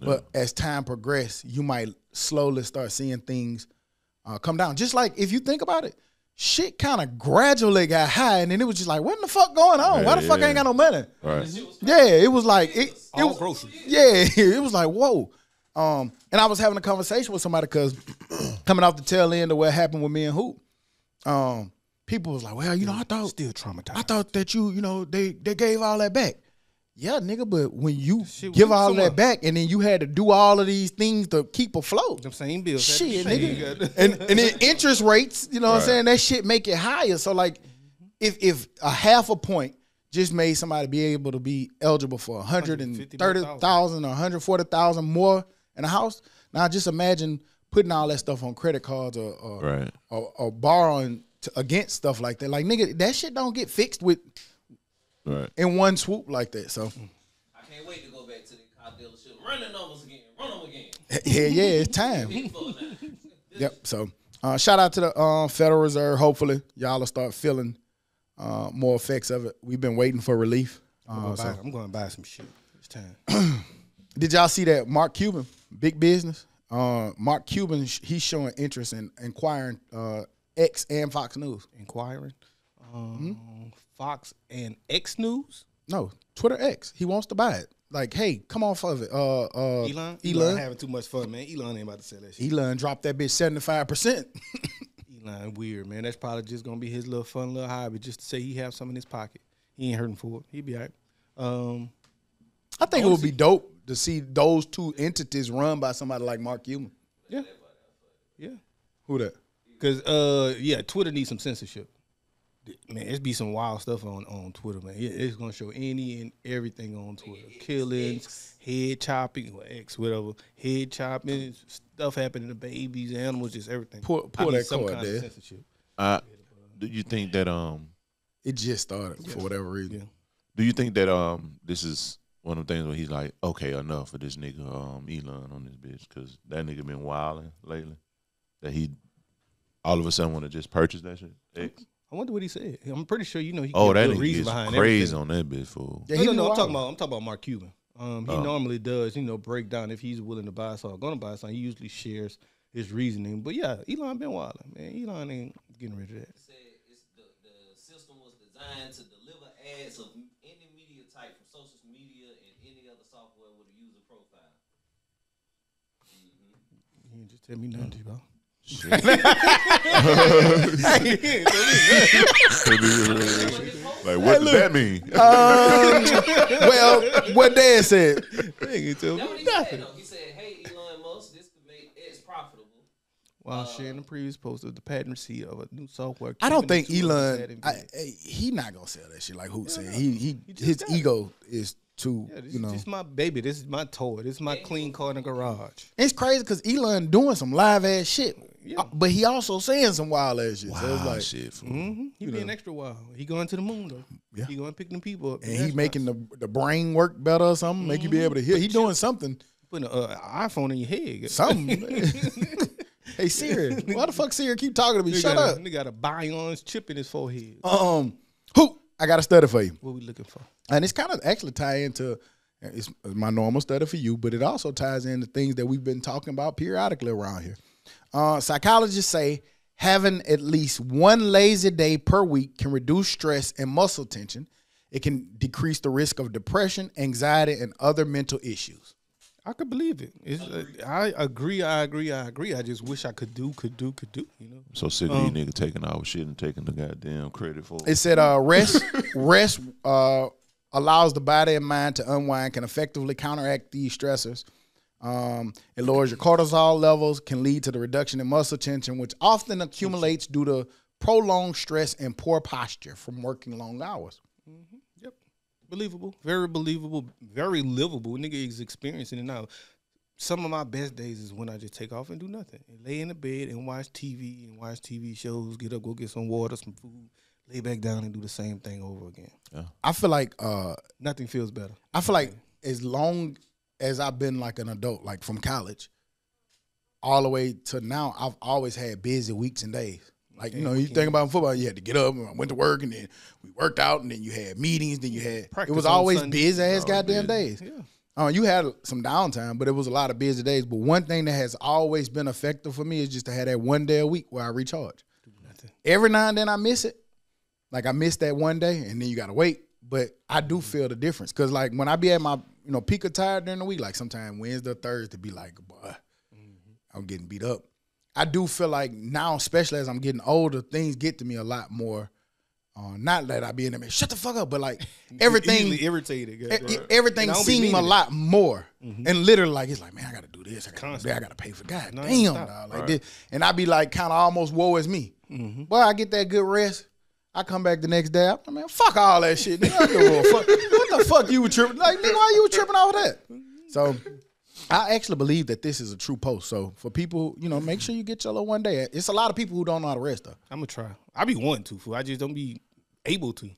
but as time progress, you might slowly start seeing things uh, come down. Just like if you think about it, shit kind of gradually got high, and then it was just like, what in the fuck going on? Why the Yeah, fuck I ain't got no money? Right. Yeah, it was like it. it All was, groceries. yeah, it was like whoa. Um, and I was having a conversation with somebody because coming off the tail end of what happened with me and Hoop, um, people was like, well, you know, I thought Still traumatized. I thought that you, you know, they they gave all that back. Yeah, nigga, but when you Shit give all somewhere. that back and then you had to do all of these things to keep afloat. Them same bills. Shit, Same nigga. got- and and then interest rates, you know what I'm saying? That shit make it higher. So like if if a half a point just made somebody be able to be eligible for a hundred and thirty thousand or hundred forty thousand more in a house. Now just imagine putting all that stuff on credit cards or or, Right. or, or borrowing to, against stuff like that. Like nigga, that shit don't get fixed with Right. in one swoop like that. So I can't wait to go back to the car dealership. Run the numbers again. Run them again. yeah, yeah, it's time. Yep. So uh, shout out to the uh, Federal Reserve. Hopefully, y'all will start feeling uh, more effects of it. We've been waiting for relief. I'm Uh, gonna so- buy- I'm going to buy some shit. It's time. Did y'all see that Mark Cuban, big business? Uh, Mark Cuban, he's showing interest in inquiring uh, X and Fox News. Inquiring. Um, Hmm? Fox and X News. No, Twitter X. He wants to buy it. Like, hey, come off of it. Uh, uh, Elon. Elon. having too much fun, man. Elon ain't about to sell that shit. Elon dropped that bitch seventy five percent. Elon weird, man. That's probably just gonna be his little fun little hobby, just to say he have some in his pocket. He ain't hurting for it. He be alright. Um, I think it would be dope to see those two entities run by somebody like Mark Cuban. yeah, yeah. Who that? Cause uh, yeah, Twitter needs some censorship. Man, it's be some wild stuff on, on Twitter, man. It- It's gonna show any and everything on Twitter: killings, head chopping, or X, whatever, head chopping, stuff happening to babies, animals, just everything. Pull- pull I need that some card kind of censorship. Uh, do you think that um It just started for whatever reason. Yeah. do you think that um this is one of the things where he's like, okay, enough for this nigga um Elon on this bitch because that nigga been wilding lately. That he all of a sudden want to just purchase that shit. X. I wonder what he said. I'm pretty sure you know he. Oh, that reason behind crazy everything. on that bitch fool. Yeah, no, no, I'm talking about I'm talking about Mark Cuban. Um, he oh. normally does, you know, breakdown if he's willing to buy something, going to buy something. He usually shares his reasoning. But yeah, Elon been wilding, man. Elon ain't getting rid of that. Said it's the, system was designed to deliver ads of any media type from social media and any other software with a user profile. Mm-hmm. You just tell me nothing, T-Bone. like, what does that mean? Um, well, what Dad said. Nigga, tell me he nothing. said though. He said, "Hey, Elon Musk, this could make X profitable." While uh, sharing the previous post of the patent receipt of a new software. I don't think the two of us Elon. I, view. He not gonna sell that shit like Hoot said. He he, just his ego is too. Yeah, this you is know, just my baby. This is my toy. This is my clean car in the garage. it's crazy because Elon doing some live ass shit, Uh, but he also saying some wild ass shit. so it's like, shit. fool. Mm-hmm. He being extra wild. He going to the moon though. Yeah. He going picking people up. and he making the the brain work better or something, make you be able to hear. He doing something, putting an uh, iPhone in your head. something. hey Siri, why the fuck Siri keep talking to me? Nigga Shut up. A, nigga got a Bion's chip in his forehead. Um, Hoot, I got a study for you. What we looking for? and it's kind of actually tie into it's my normal study for you, but it also ties into things that we've been talking about periodically around here. Uh, psychologists say having at least one lazy day per week can reduce stress and muscle tension. It can decrease the risk of depression, anxiety, and other mental issues. I could believe it. It's, uh, I agree. I agree. I agree. I just wish I could do, could do, could do. You know. So sick of you niggas taking our shit and taking the goddamn credit for it. It said uh, rest rest uh, allows the body and mind to unwind, can effectively counteract these stressors. Um, it lowers your cortisol levels, can lead to the reduction in muscle tension, which often accumulates due to prolonged stress and poor posture from working long hours. Yep. Believable. Very believable. Very livable. Nigga is experiencing it now. Some of my best days is when I just take off and do nothing. And lay in the bed and watch TV and watch TV shows, get up, go get some water, some food, lay back down and do the same thing over again. I feel like uh, Nothing feels better. I feel like as long as I've been like an adult, like from college, all the way to now, I've always had busy weeks and days. Like you know, you think about football, you had to get up, and I went to work, and then we worked out, and then you had meetings, then you had Practice it was always Sunday. busy ass goddamn days. Yeah. Uh, you had some downtime, but it was a lot of busy days. But one thing that has always been effective for me is just to have that one day a week where I recharge. Nothing. Every now and then I miss it. Like I miss that one day, and then you gotta wait. But I do feel the difference because like when I be at my you know peak of tired during the week, like sometimes Wednesday, Thursday, to be like, boy, mm-hmm. I'm getting beat up. I do feel like now, especially as I'm getting older, things get to me a lot more. Uh, not that I be in there, man, shut the fuck up, but like everything, irritated. e- everything And I don't be seem a lot more, mm-hmm. and literally like it's like, man, I gotta do this, I gotta do that, I gotta pay for God No, damn, dog, like this, and I be like kind of almost woe is me. Mm-hmm. Well, I get that good rest. I come back the next day. i'm man, fuck all that shit. Nigga, I don't give a fuck. What the fuck you were tripping? Like, nigga, why you were tripping off that? So, I actually believe that this is a true post. So, for people, you know, make sure you get your little one day. It's a lot of people who don't know how to rest though. I'm gonna try. I be wanting to, fool. I just don't be able to.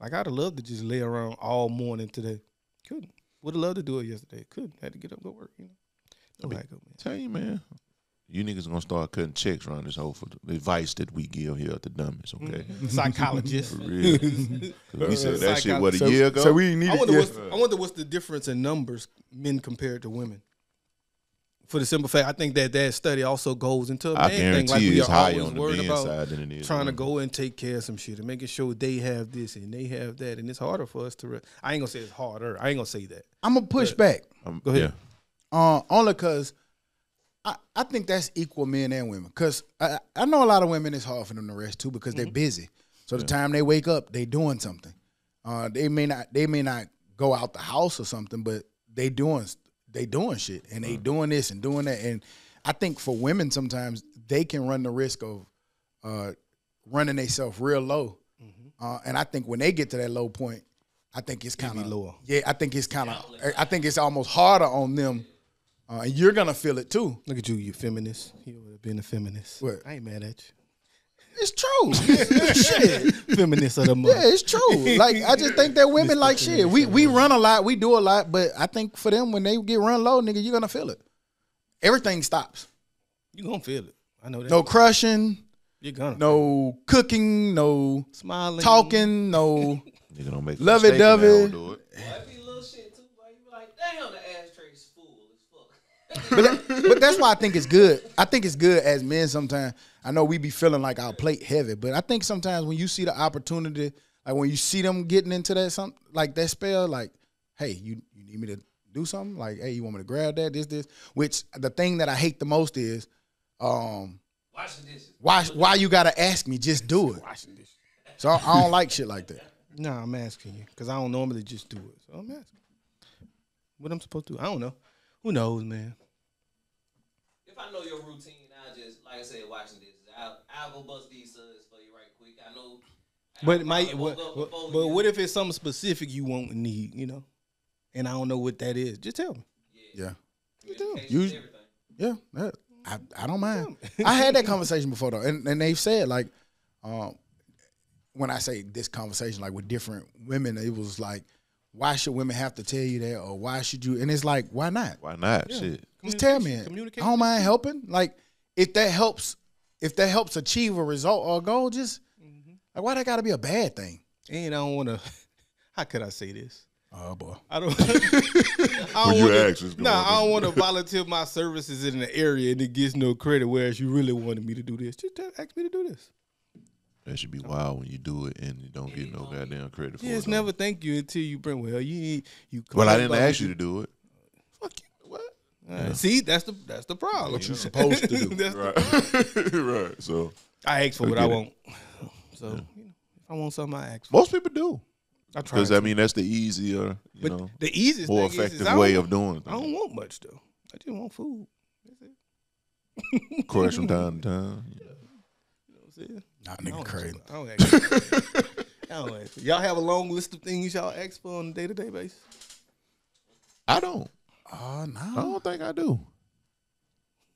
Like I'd have loved to just lay around all morning today. Couldn't. Would have loved to do it yesterday. Couldn't. Had to get up, go work. You know. No backup, man. Tell you, man. You niggas gonna start cutting checks around this whole for the advice that we give here at the dummies, okay? Psychologist. For real. 'Cause we said that shit what a So, year ago. so we need. I wonder what's I wonder what's the difference in numbers men compared to women. For the simple fact, I think that that study also goes into a I man thing. guarantee Like you we it's are higher always on the worried about side than it is. trying to go and take care of some shit and making sure they have this and they have that, and it's harder for us to. Re- I ain't gonna say it's harder. I ain't gonna say that. I'm gonna push back. Um, Go ahead. Uh, only because I, I think that's equal men and women. Because I, I know a lot of women it's hard for them to rest too because they're busy. So the time they wake up, they doing something. Uh, they may not they may not go out the house or something, but they doing they doing shit and they doing this and doing that. And I think for women sometimes they can run the risk of uh, running themselves real low. Uh, and I think when they get to that low point, I think it's kind of lower. Yeah, I think it's kind of. I think it's almost harder on them, uh, and you're gonna feel it too. Look at you, you feminist. You would have been a feminist. What? I ain't mad at you. It's true. shit. feminist of the month. Yeah, it's true. Like I just think that women like shit. We we run a lot, we do a lot, but I think for them when they get run low, nigga, you're gonna feel it. Everything stops. You gonna feel it. I know that. No crushing, You're gonna. no cooking, no Smiling. talking, no. Nigga don't make Love it, mistake and they dovey. it. That be little shit too, but you be like, damn, the ashtray's full as fuck. But, that- but that's why I think it's good. I think it's good as men sometimes. I know we be feeling like our plate heavy, but I think sometimes when you see the opportunity, like when you see them getting into that some like that spell, like, hey, you you need me to do something? Like, hey, you want me to grab that? This, this. Which the thing that I hate the most is, um, Wash the dishes. why why you gotta ask me? Just do it. Washing this. So I don't like shit like that. Nah, I'm asking you because I don't normally just do it. So I'm asking. What I'm supposed to do? I don't know. Who knows, man? If I know your routine, I just like I said, washing dishes. I'll, I'll go bust these suds for you right quick. I know. But it might. What, woke what- but what if it's something specific you won't need? You know, and I don't know what that is. Just tell me. Yeah. Communication You- is everything. Yeah, that, I, I don't mind. I had that conversation before though, and, and they've said like, um, when I say this conversation like with different women, it was like, why should women have to tell you that, or why should you? And it's like, why not? Why not? Shit. Just tell me. it. Communicate. I don't mind helping. Like if that helps, if that helps achieve a result or a goal, just Mm-hmm. like why that got to be a bad thing? And I don't want to. How could I say this? Oh boy. I don't. I don't When you wanna, Nah, gonna I don't want to volunteer my services in an area and it gets no credit. Whereas you really wanted me to do this, just ask me to do this. That should be wild when you do it and you don't get no goddamn credit for Yeah, it. it's never thank you until you bring. Well, you ain't- you. Well, I didn't ask you to do it. Fuck you. What? Uh, See, that's the that's the problem. What you supposed to do? That's the- Right. right. So I ask for what I I it. want. So you know, if I want something, I ask for. most people do. I try. Because I mean that's the easier, you but know, the easiest more thing is- is effective way of doing Things. I don't want much though. I just want food. Of course, from time to time. You know what I'm saying? Nah, nigga crazy. I don't ask. I don't ask. Y'all have a long list of things y'all ask for on a day to day basis. I don't. Oh I don't think I do.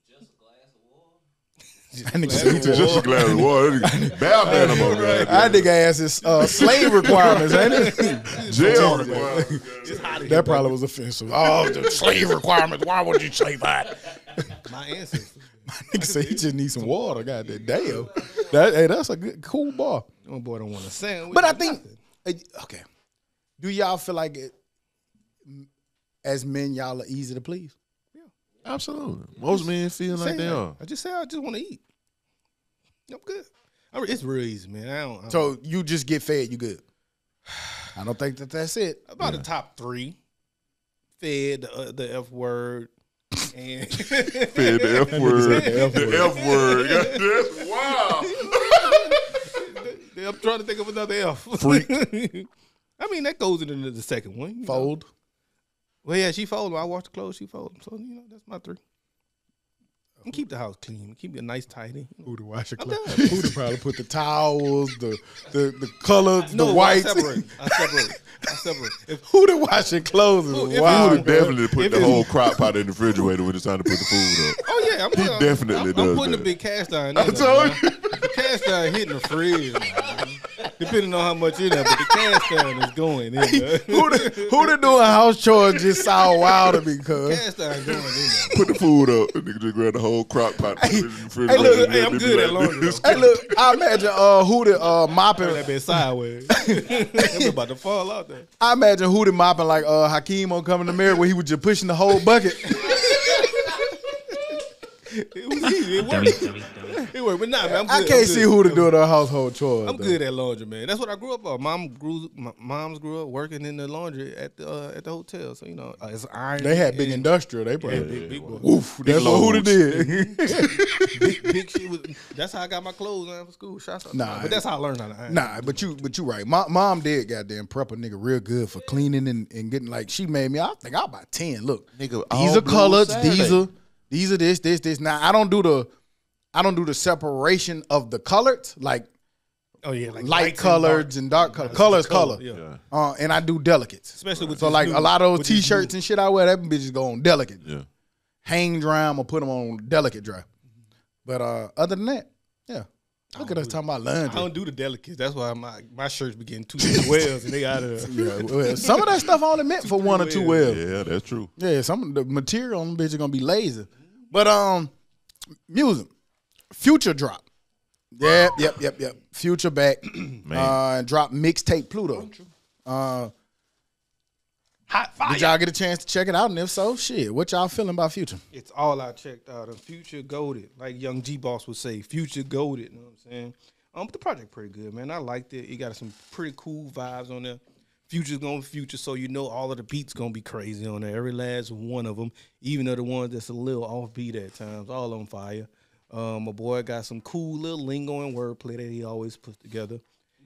Just a glass of water. That nigga said- Just a glass of water. Bad man about That nigga ass is uh, slave requirements, ain't it? Jail. that probably was offensive. Oh, the slave requirements. Why would you say that? My ancestors. My nigga said he just needs some water. God damn. That, hey, that's a good, cool bar. My boy don't want a sandwich. But I think, nothing. uh, okay. Do y'all feel like it, as men, y'all are easy to please? Yeah, absolutely. Most men feel like they that. are. I just say I just want to eat. I'm good. I re- it's real easy, man. I don't. I don't So you just get fed, you good. I don't think that that's it. about the top three. Fed the, uh, the F word and Fed the F word. The F word. That's wild. I'm trying to think of another F. Freak. I mean that goes into the second one. Fold. know. Fold. Well, yeah, she fold 'em. I wash the clothes. She fold 'em. So you know that's my three. And keep the house clean. Keep it nice, tidy. Who to wash your I'm clothes? done. Who to probably put the towels, the the the colors, No, the I whites. separate. I separate. I separate. If, Who to wash your clothes Who- is if I wild. would bro. definitely put If the whole crock pot in the refrigerator when it's time to put the food up. oh yeah, I'm He putting, definitely I'm, I'm does putting that. the big cast iron. in there, told man. The cast iron hitting the fridge, man. Depending on how much in there. But the cast iron is going in there. who to who to doing house chores just sound wild to me, cuz. cast iron going in there. Put the food up. The nigga just grab the whole crock pot. Put it in the refrigerator. look, and hey, then I'm be good at laundry, this. Hey, look, I imagine uh who the uh mopping. That been sideways. I'm about to fall out there. I imagine who the mopping like uh Hakeem on coming to America where he was just pushing the whole bucket. It was easy. It worked. It worked. But nah, man, I'm good. I I'm can't good. see who to do the household chores. I'm though. good at laundry, man. That's what I grew up on. Mom grew, my moms grew up working in the laundry at the uh, at the hotel. So you know, uh, it's iron. They had big and- industrial. They probably big, big, boy. Oof, that's what who to did. big, big shit. Was, that's how I got my clothes on for school. Shots out. Nah, but that's how I learned how to iron. Nah, but you but you right. My mom did goddamn prep a nigga real good for cleaning and, and getting like she made me. I think I about ten. Look, Nigga, these all are blue colors. These are these are this this this. Now I don't do the I don't do the separation of the colored like Oh yeah, like light lights and colors dark. and dark color. Color is color, color. yeah. Yeah. Uh, and I do delicates. Especially with So like new- a lot of those t-shirts and shit I wear, that bitches go on delicate. Yeah. Hang dry, I'm gonna put them on delicate dry. But uh, other than that, yeah. Look at us talking about I don't do the delicates. That's why my my shirts be getting two wells and they out of. Yeah, well, some of that stuff only meant for one or two wells. Yeah, that's true. Yeah, some of the material on them bitches gonna be lazy. But um, music, future drop. Yep, yep, yep, yep. Future back. uh, and drop mixtape Pluto. Uh, Hot fire. did y'all get a chance to check it out? And if so, shit, what y'all feeling about future? It's all I checked out. And Future goaded, like Young G Boss would say. Future goaded. You know what I'm saying? Um, but the project pretty good, man. I liked it. It got some pretty cool vibes on there. Future's gonna future, so you know all of the beats gonna be crazy on there. Every last one of them, even though the ones that's a little offbeat at times, all on fire. Um, my boy got some cool little lingo and wordplay that he always puts together.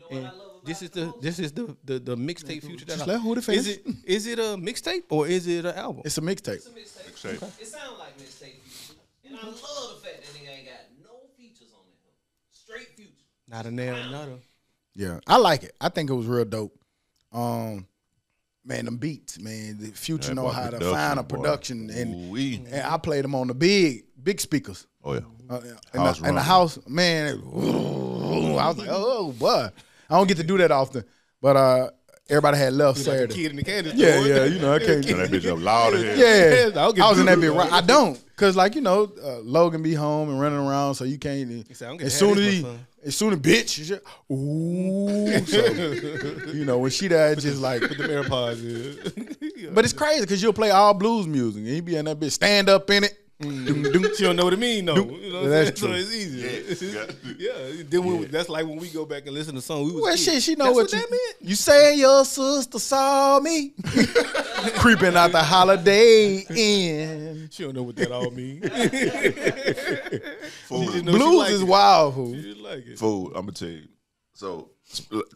And this is the this is the the, the mixtape future. That Just I- let Huda is it is it a mixtape or is it an album? It's a mixtape. It's a mixtape. Mixtape. It sounds like mixtape future. And I love the fact that nigga ain't got no features on it. Straight future. Not a nail, not a. Yeah, I like it. I think it was real dope. Um, man, them beats, man. The future That know how to find a boy. production, and Ooh-wee. and I played them on the big big speakers. Oh yeah. Uh, in, House the, in the house, man, it- I was like, oh, boy. I don't get to do that often, but uh, everybody had left Saturday. Kid in the candy Yeah, store. yeah, you know, I can't. And that bitch up loud as hell. Yeah, I don't get I was in that bitch. Right. I don't, cause like you know, uh, Logan be home and running around, so you can't. said, "I don't as soon as he, as soon as bitch, you just, ooh, so, you know when she there, it's just like. Put the AirPods in. But it's crazy because you'll play all blues music and he be in that bitch stand up in it. Dum, dum. she don't know what it mean though. You know what I'm That's saying? true. So it's easy. Yeah. Yeah. Then we, that's like when we go back and listen to songs. We was Well, kids. shit, she know That's what, that you meant. You saying your sister saw me creeping out the Holiday Inn. She don't know what that all mean. Fool. just know she Blues like is it. wild, fool. She like it. Fool, I'm gonna tell you. So,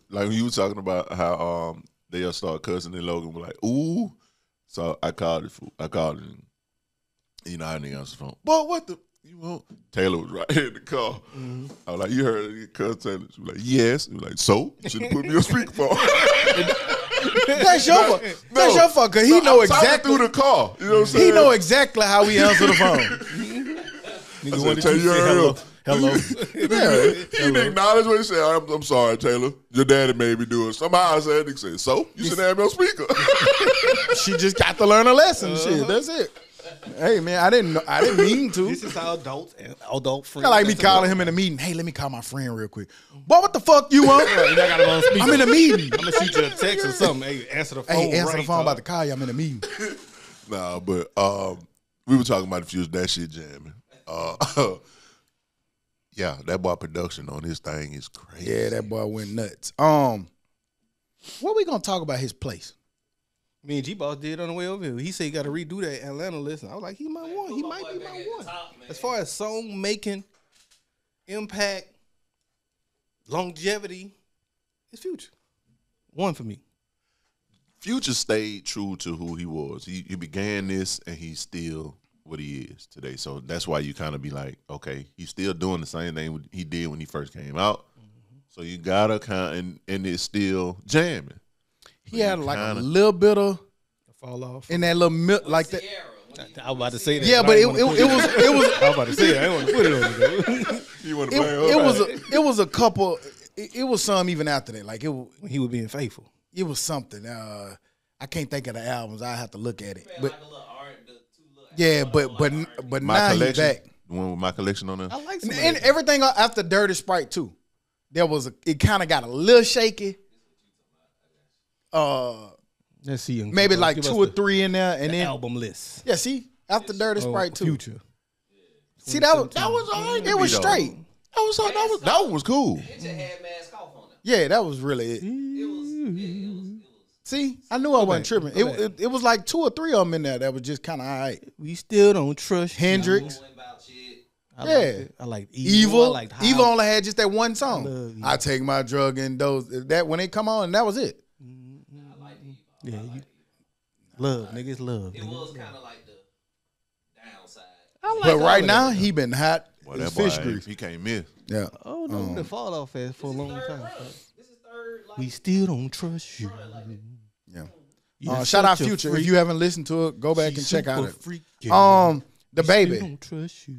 like when you were talking about how um they'll start cussing and Logan was like, ooh. So I called it. Fool. I called it. And, you know how nigga answer the phone. But what the you want? Taylor was right here in the car. Mm-hmm. I was like, you heard it, cuss Taylor. She was like, yes. He was like, so you should have put me on speakerphone. That's your fault. That's your fault, cause he So know I'm exactly. through the car. You know what I'm saying? He know exactly how we answer the phone. Nigga, I what said, did tell you you say? hello. Hello. yeah. He didn't acknowledge what he said. I'm, I'm sorry, Taylor. Your daddy made me do it. Somehow I said, he said, so you should have me on speaker. She just got to learn a lesson. Shit, that's it. Hey man, I didn't know. I didn't mean to. This is how adults and adult friends. Kinda like me calling him in a meeting. Hey, let me call my friend real quick. Boy, what the fuck you want? on i'm in a meeting. I'm gonna shoot you a text or something. Hey, answer the phone. Hey, answer right, the phone. I'm about to call you. I'm in a meeting. nah, but um, we were talking about the future. That shit jamming. Uh, yeah, that boy production on this thing is crazy. Yeah, that boy went nuts. Um, what we gonna talk about his place? Me and G Boss did on the way over here. He said he got to redo that Atlanta list. And I was like, he might want. He might be my one. top. As far as song making, impact, longevity, it's future. One for me. Future stayed true to who he was. He, he began this, and he's still what he is today. So that's why you kind of be like, okay, he's still doing the same thing he did when he first came out. Mm-hmm. So you gotta kind and and it's still jamming. He had like kinda- a little bit of Fall off. in that little milk, like that. Sierra, when I was about to say that. Yeah, I but it, didn't it, it was it was I was about to say it. I didn't want to put it on you though. You want it, it was a it was a couple. It, it was some even after that. Like it wa- when he was being faithful. it was something. Uh, I can't think of the albums. I have to look at it. But like a little R- the two little yeah, but but but my now he's collection. back. The one with my collection on there. I like And, and everything after Dirty Sprite too. There was a, it kind of got a little shaky. Uh, Let's see. Young maybe like Give two or the- three in there, and the then album list. yeah, see after Dirty Oh, Sprite too. Future. See that was, That was all right. it was straight. That was that was that one was cool. It just had mask off on it. Yeah, that was really it. It was, yeah, it was, it was. See, I knew I wasn't tripping. It, it it was like two or three of them in there that was just kind of all right. We still don't trust. Hendrix, Going about shit. I Yeah. liked. I like evil. I Evil, liked Evil only had just that one song. Evil. I take my drug and those that when they come on, and that was it. I like the Yeah, you, love, niggas love. It nigga. was kind of like the downside. But right now he been hot Well, as that fish boy, grease. he can't miss. Yeah. Oh no, the fall off fast for a long time. round. This is third. Like, We still don't trust you. Yeah. You're Uh, shout out such Future. freak. If you haven't listened to it, go back and check out super it. freaky. Um, the Still baby, don't trust you.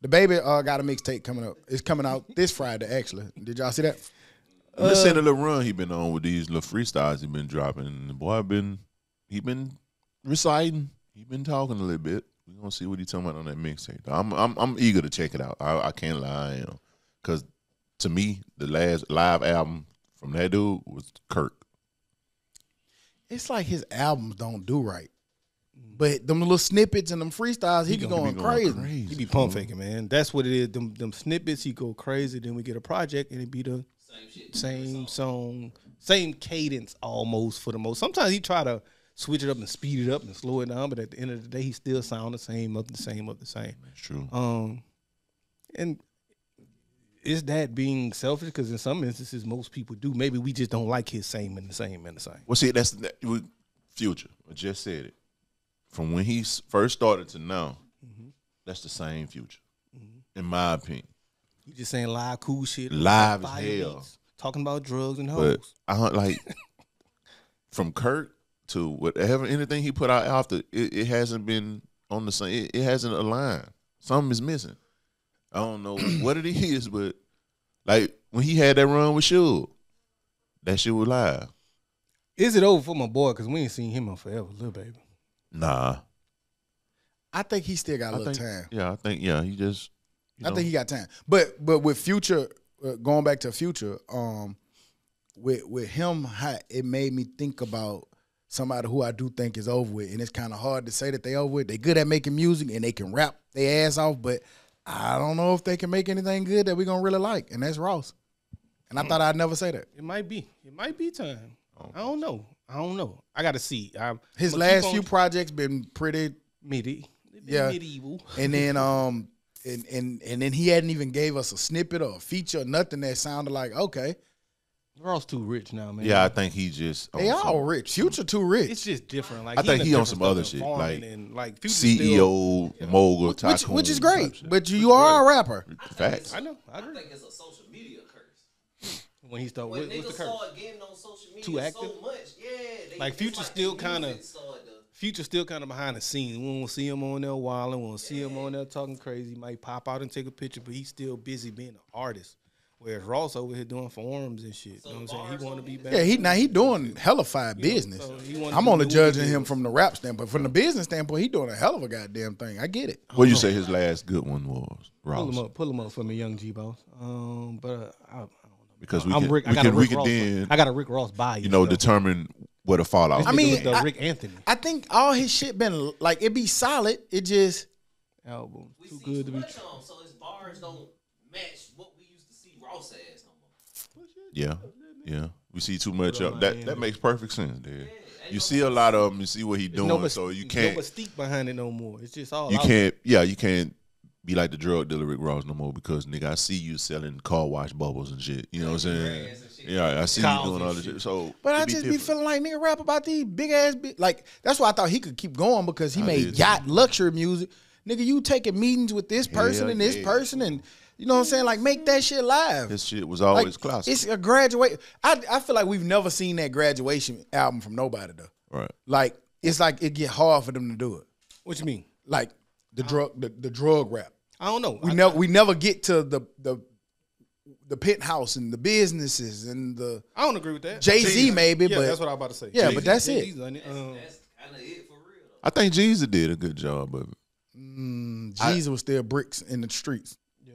the baby uh, got a mixtape coming up. It's coming out this Friday. Actually, did y'all see that? Listen to the uh, little run he been on with these little freestyles he been dropping. And the boy been he been reciting. He been talking a little bit. We gonna see what he talking about on that mixtape. I'm I'm I'm eager to check it out. I, I can't lie, I am. Cause to me, the last live album from that dude was Kirk. It's like his albums don't do right, but them little snippets and them freestyles, he, be gonna going, be crazy. He be pump faking, man. That's what it is. Them them snippets, he go crazy. Then we get a project, and it be the same shit. same song, same cadence almost for the most. Sometimes he try to switch it up and speed it up and slow it down, but at the end of the day, he still sound the same, up the same, up the same. That's true. Um, and is that being selfish? Because in some instances, most people do. Maybe we just don't like his same and the same and the same. Well, see, that's that, future. I just said it. From when he first started to now, Mm-hmm. that's the same future, in my opinion. You just saying live cool shit, Live as hell. beats, talking about drugs and But hoes. I hunt like from Kirk to whatever anything he put out after it, it hasn't been on the same. It, it hasn't aligned. Something is missing. I don't know what it is, but like when he had that run with Suge, that shit was live. Is it over for my boy? Because we ain't seen him in forever, little baby. Nah, I think he still got a I little think. time. Yeah, I think. Yeah, he just. You I think he got time. But but with future, uh, going back to future, um, with with him, how it made me think about somebody who I do think is over with, and it's kind of hard to say that they over with. They good at making music and they can rap their ass off, but I don't know if they can make anything good that we're gonna really like, and that's Ross. And I thought I'd never say that. It might be. It might be time. I don't know. I don't know. I got to see. I'm, His last few projects been pretty, midi, Yeah. medieval. and then um, and and and then he hadn't even gave us a snippet or a feature, or nothing that sounded like okay. Ross too rich now, man. Yeah, I think he just. They on all some rich. Future too rich. it's just different. Like I think he on some other shit, like and like Future's still- CEO, mogul, which, tycoon, which is great, but you, you are a rapper. facts. I know. I I think it's a social media curse. When he started, When what, what's the niggas curse? start getting on social media Too active? so much, yeah. They, Like, it's Future their still kinda- music started to- Future still kind of behind the scenes. We won't see him on there wilding. We won't see him on there talking crazy. He Might pop out and take a picture, but he's still busy being an artist. Whereas Ross over here doing forums and shit. You know what I'm saying? He want to be back. Yeah, he now he doing hellified business. so he wanna I'm do only judging him from the rap standpoint. From the business standpoint, he doing a hell of a goddamn thing. I get it. What you say his last good one was? Pull Ross. him up, pull him up for me, young G boss. Um, but uh, I, I don't know. Because we I'm can, Rick. I we got a can, we Rick can Ross. then, I got a Rick Ross bio. you know, though. Determine what the fallout. I mean, the I- Rick Anthony I think all his shit been like it be solid. It just album. We Too see good to be true. on, so his bars don't match what we used to see Ross as no more. yeah, yeah. We see too much. Put Of, that that makes perfect sense, dude. ain't You no see a lot of them. You see what he doing, no mis- so you can't. no mystique behind it no more. It's just all you out. can't. Yeah, you can't be like the drug dealer Rick Ross no more because nigga, I see you selling car wash bubbles and shit. You know what I'm saying? Brands and. Yeah, I see you doing and all this shit. shit. So, But I just be different. feeling like nigga rap about these big ass bi- like that's why I thought he could keep going because he I made did. yacht luxury music. Nigga, you taking meetings with this person Hell and this yeah. person and you know what I'm saying? Like make that shit live. This shit was like, always classic. It's a graduate. I I feel like we've never seen that graduation album from nobody though. right. Like it's like it get hard for them to do it. What you mean? Like the drug the, the drug rap. I don't know. We I, never we never get to the the the penthouse and the businesses and the I don't agree with that. Jay-Z Jay-Z. maybe, yeah, but- that's what I'm about to say. Yeah, Jay-Z- but that's it. Jay-Z's on it. Um, That's kind of it for real. I think Jeezy did a good job of it. mm, Jeezy was still bricks in the streets. yeah.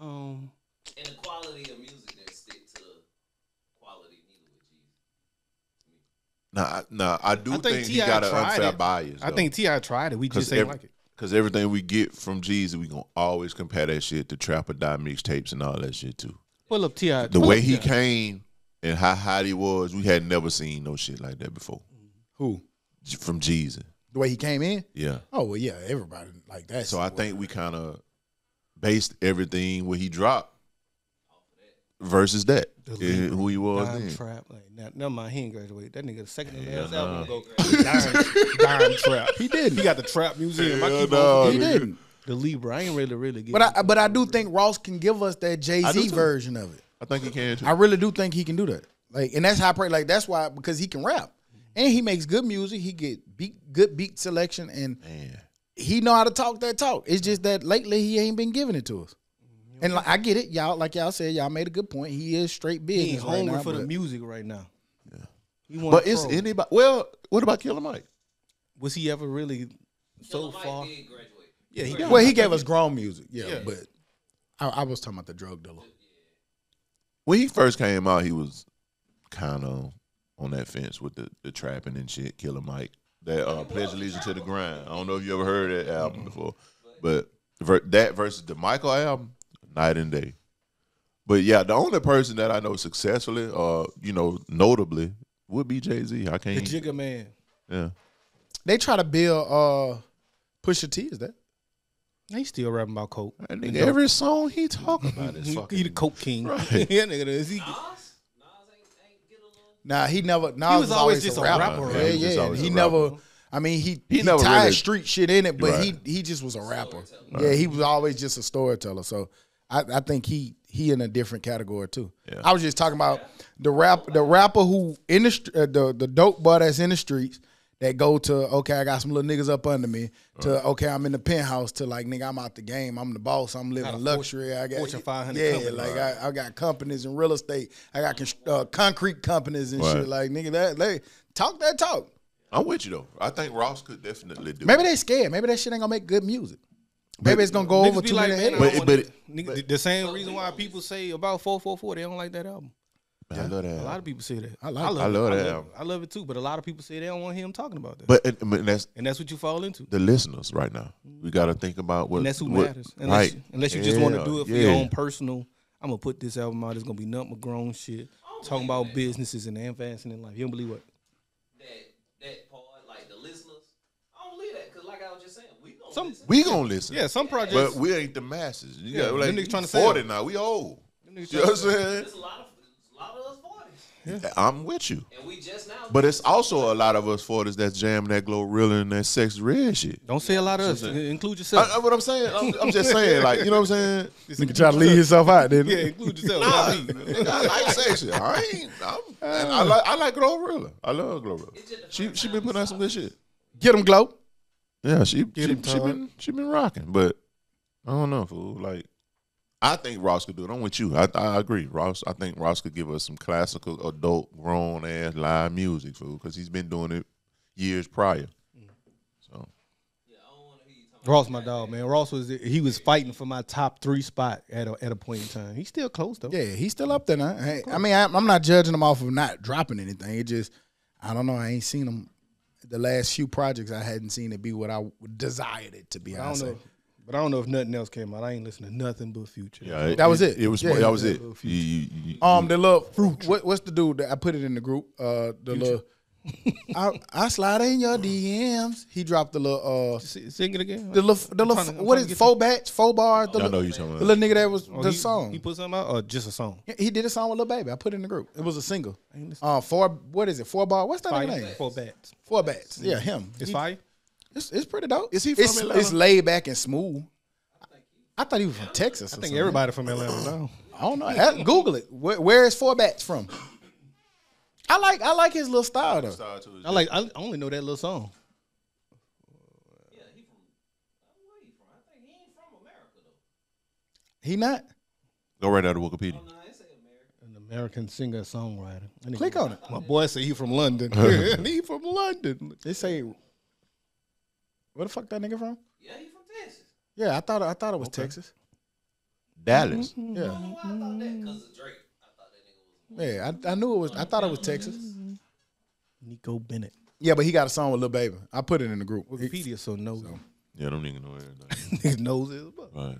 Um, And the quality of music didn't stick to quality neither with Jeezy. Nah, nah, I do I think think, he got an unfair it. bias. I think T.I. tried it. We just ain't like it. Because everything we get from Jeezy, we gonna always compare that shit to Trap or Die mixtapes and all that shit too. Pull up Ti. The way he came and how hot he was, we had never seen no shit like that before Who? From Jeezy. The way he came in? Yeah. Oh well, yeah, everybody like that. So I think we kind of based everything where he dropped versus that, The and who he was Dime then. Trap. Like, now, never mind, he ain't graduated. That nigga, the second to Hell last nah. album, go Dime, Dime Trap. he didn't. He got the Trap Museum. I keep nah, on he didn't. The Libra. I ain't really, really get But it. I but I do think Ross can give us that Jay Z version of it. I think he can too. I really do think he can do that. Like, and that's how I pray. Like that's why because he can rap and he makes good music. He get beat good beat selection and Man. he know how to talk that talk. It's just that lately he ain't been giving it to us. And like, I get it, y'all. Like y'all said, y'all made a good point. He is straight he ain't business right hungry now, for the music right now. He But is anybody? Well, what about Killer Mike? was he ever really so Mike far? did graduate. Yeah, he got. Well, he gave us grown music, yeah. Yeah. But I, I was talking about the drug dealer. When he first came out, he was kind of on that fence with the, the trapping and shit. Killer Mike, that uh, Pledge Allegiance to the Grind. I don't know if you ever heard that album before, but ver- that versus the Michael album, night and day. But yeah, the only person that I know successfully, uh, you know, notably, would be Jay Z. I can't. The Jigga Man. Yeah. They try to build uh Pusha T. Is that? He still rapping about coke. That nigga, every song he talk about is He, fucking. he the coke king. Right. yeah, nigga. Is he, Nas, Nas ain't, ain't get a. Nah, he never. Nas was was, always always just a a rapper. rapper, Yeah, right? He yeah. always He never. rapper. I mean, he He he, never tied really- street shit in it, but Right. he he just was a rapper. Storyteller. Yeah, he was always just a storyteller. So I, I think he he in a different category too. Yeah. I was just talking about the rap the rapper who in the uh, the the dope boy that's in the streets that go to okay I got some little niggas up under me to okay I'm in the penthouse to like nigga I'm out the game I'm the boss I'm living luxury I got Fortune 500 yeah company. like I, I got companies in real estate I got const- uh, concrete companies and Right. shit like nigga that they talk that talk I'm with you though. I think Ross could definitely do. maybe it. they scared maybe that shit ain't gonna make good music maybe it's gonna go over Niggas be too like, many man, I heads. don't But- wanna- but- nigga, the- the same reason why people say about 444 they don't like that album. Man, I love that. A lot of people say that. I like- love I it. love that I love, album. I love it too, but a lot of people say they don't want him talking about that. But I mean, that's and that's what you fall into. the listeners right now. We got to think about what. and that's who what- matters. Unless, right. you, unless you just want to do it for yeah. your own personal. I'm gonna put this album out. It's gonna be nothing but grown shit, talking about businesses and advancing in life. You don't believe what? That that part, like the listeners, I don't believe that because, like I was just saying, we gonna Some- We gonna listen. Yeah, some projects. But we ain't the masses. You Yeah, got them like niggas trying sell. forty now. We old. You know what I'm saying? There's a lot of a lot of us forties, I'm with you. and we just now. But it's also a lot of us forties that's jamming that Glorilla and that Sexyy Red shit. don't say a lot of us. Include yourself. I, what I'm saying, I'm, I'm just saying, like you know what I'm saying. nigga try to leave yourself out then yeah, include yourself. Nah, not me. I like sex shit. I ain't. I'm, and I uh. like I like Glorilla. I love glow It's just the She first she been putting out some good shit. get him glow Yeah, she Get she, him, she Todd. been she been rocking, but I don't know, fool. Like I think Ross could do it. I'm with you. I I agree, Ross. I think Ross could give us some classical, adult, grown ass live music, fool, because he's been doing it years prior. Mm. So Yeah, I don't want to hear. Ross, my dog, man. Ross was he was fighting for my top three spot at a, at a point in time. He's still close though. Yeah, he's still up there now. Hey, I mean, I, I'm not judging him off of not dropping anything. It just, I don't know. I ain't seen him. The last few projects, I hadn't seen it be what I desired it to be. I I don't say. know, but I don't know if nothing else came out. I ain't listening to nothing but Future. yeah, That was it. It was Yeah, that was yeah, it. You- you- you- Um, the little fruit. What, what's the dude that I put it in the group? Uh, the little. I, I slide in your DMs. He dropped the little. Uh, Sing, sing it again. the little. The little. trying to- I'm what trying is to it? 4Batz, four bars. The I know little, you talking the about. little nigga that was Oh, the he, song. He put something out or just a song? He did a song with Lil Baby. I put it in the group. It was a single. Uh, four. What is it? Four bar. What's that Fire, nigga name? 4Batz. Four bats. Yeah, him. It's He- fire. It's, it's pretty dope. Is he from it's, Atlanta? It's laid back and smooth. I thought he was from Texas. I think everybody from Atlanta now. I don't know. Google it. Where, where is 4Batz from? I like I like his little style though. I like. I only know that little song. Yeah, he from. Where he from? I think he ain't from America though. He not. Go right out of Wikipedia. No, I say America. An American singer songwriter. Click on it. My boy say he from London. he from London. They say. Where the fuck that nigga from? Yeah, he from Texas. Yeah, I thought I thought it was Texas. Dallas. Mm-hmm. Yeah, I don't know why I thought that because of Drake. I thought that nigga was. Yeah. I, I knew it was. I thought it was Texas. Nico Bennett. Yeah, but he got a song with Lil Baby. I put it in the group. Wikipedia so nosy. Yeah, I don't even know everything. His nose is above. right.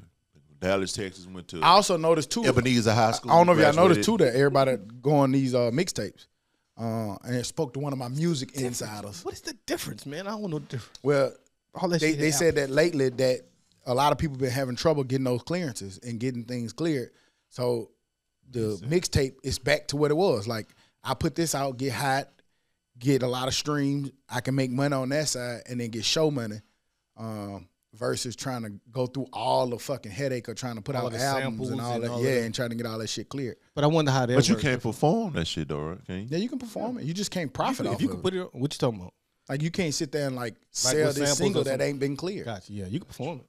Dallas, Texas went to I also noticed too. Ebenezer High School. I don't know if y'all noticed too that everybody go on these uh, mixtapes. Uh, and it spoke to one of my music insiders. What is the difference, man? I don't know the difference. Well, All that they, shit they hit said that lately that a lot of people been having trouble getting those clearances and getting things cleared. So the mixtape is back to what it was. Like I put this out, get hot, get a lot of streams. I can make money on that side and then get show money. Um, versus trying to go through all the fucking headache of trying to put All out the albums and all and that. all yeah, that. and trying to get all that shit cleared. But I wonder how that But you works. can't perform that shit though, right? Can you? Yeah, you can perform it. You just can't profit off If you of could it. put it, on, what you talking about? Like you can't sit there and like Like sell this single that ain't been cleared. Gotcha. Yeah, you can perform it.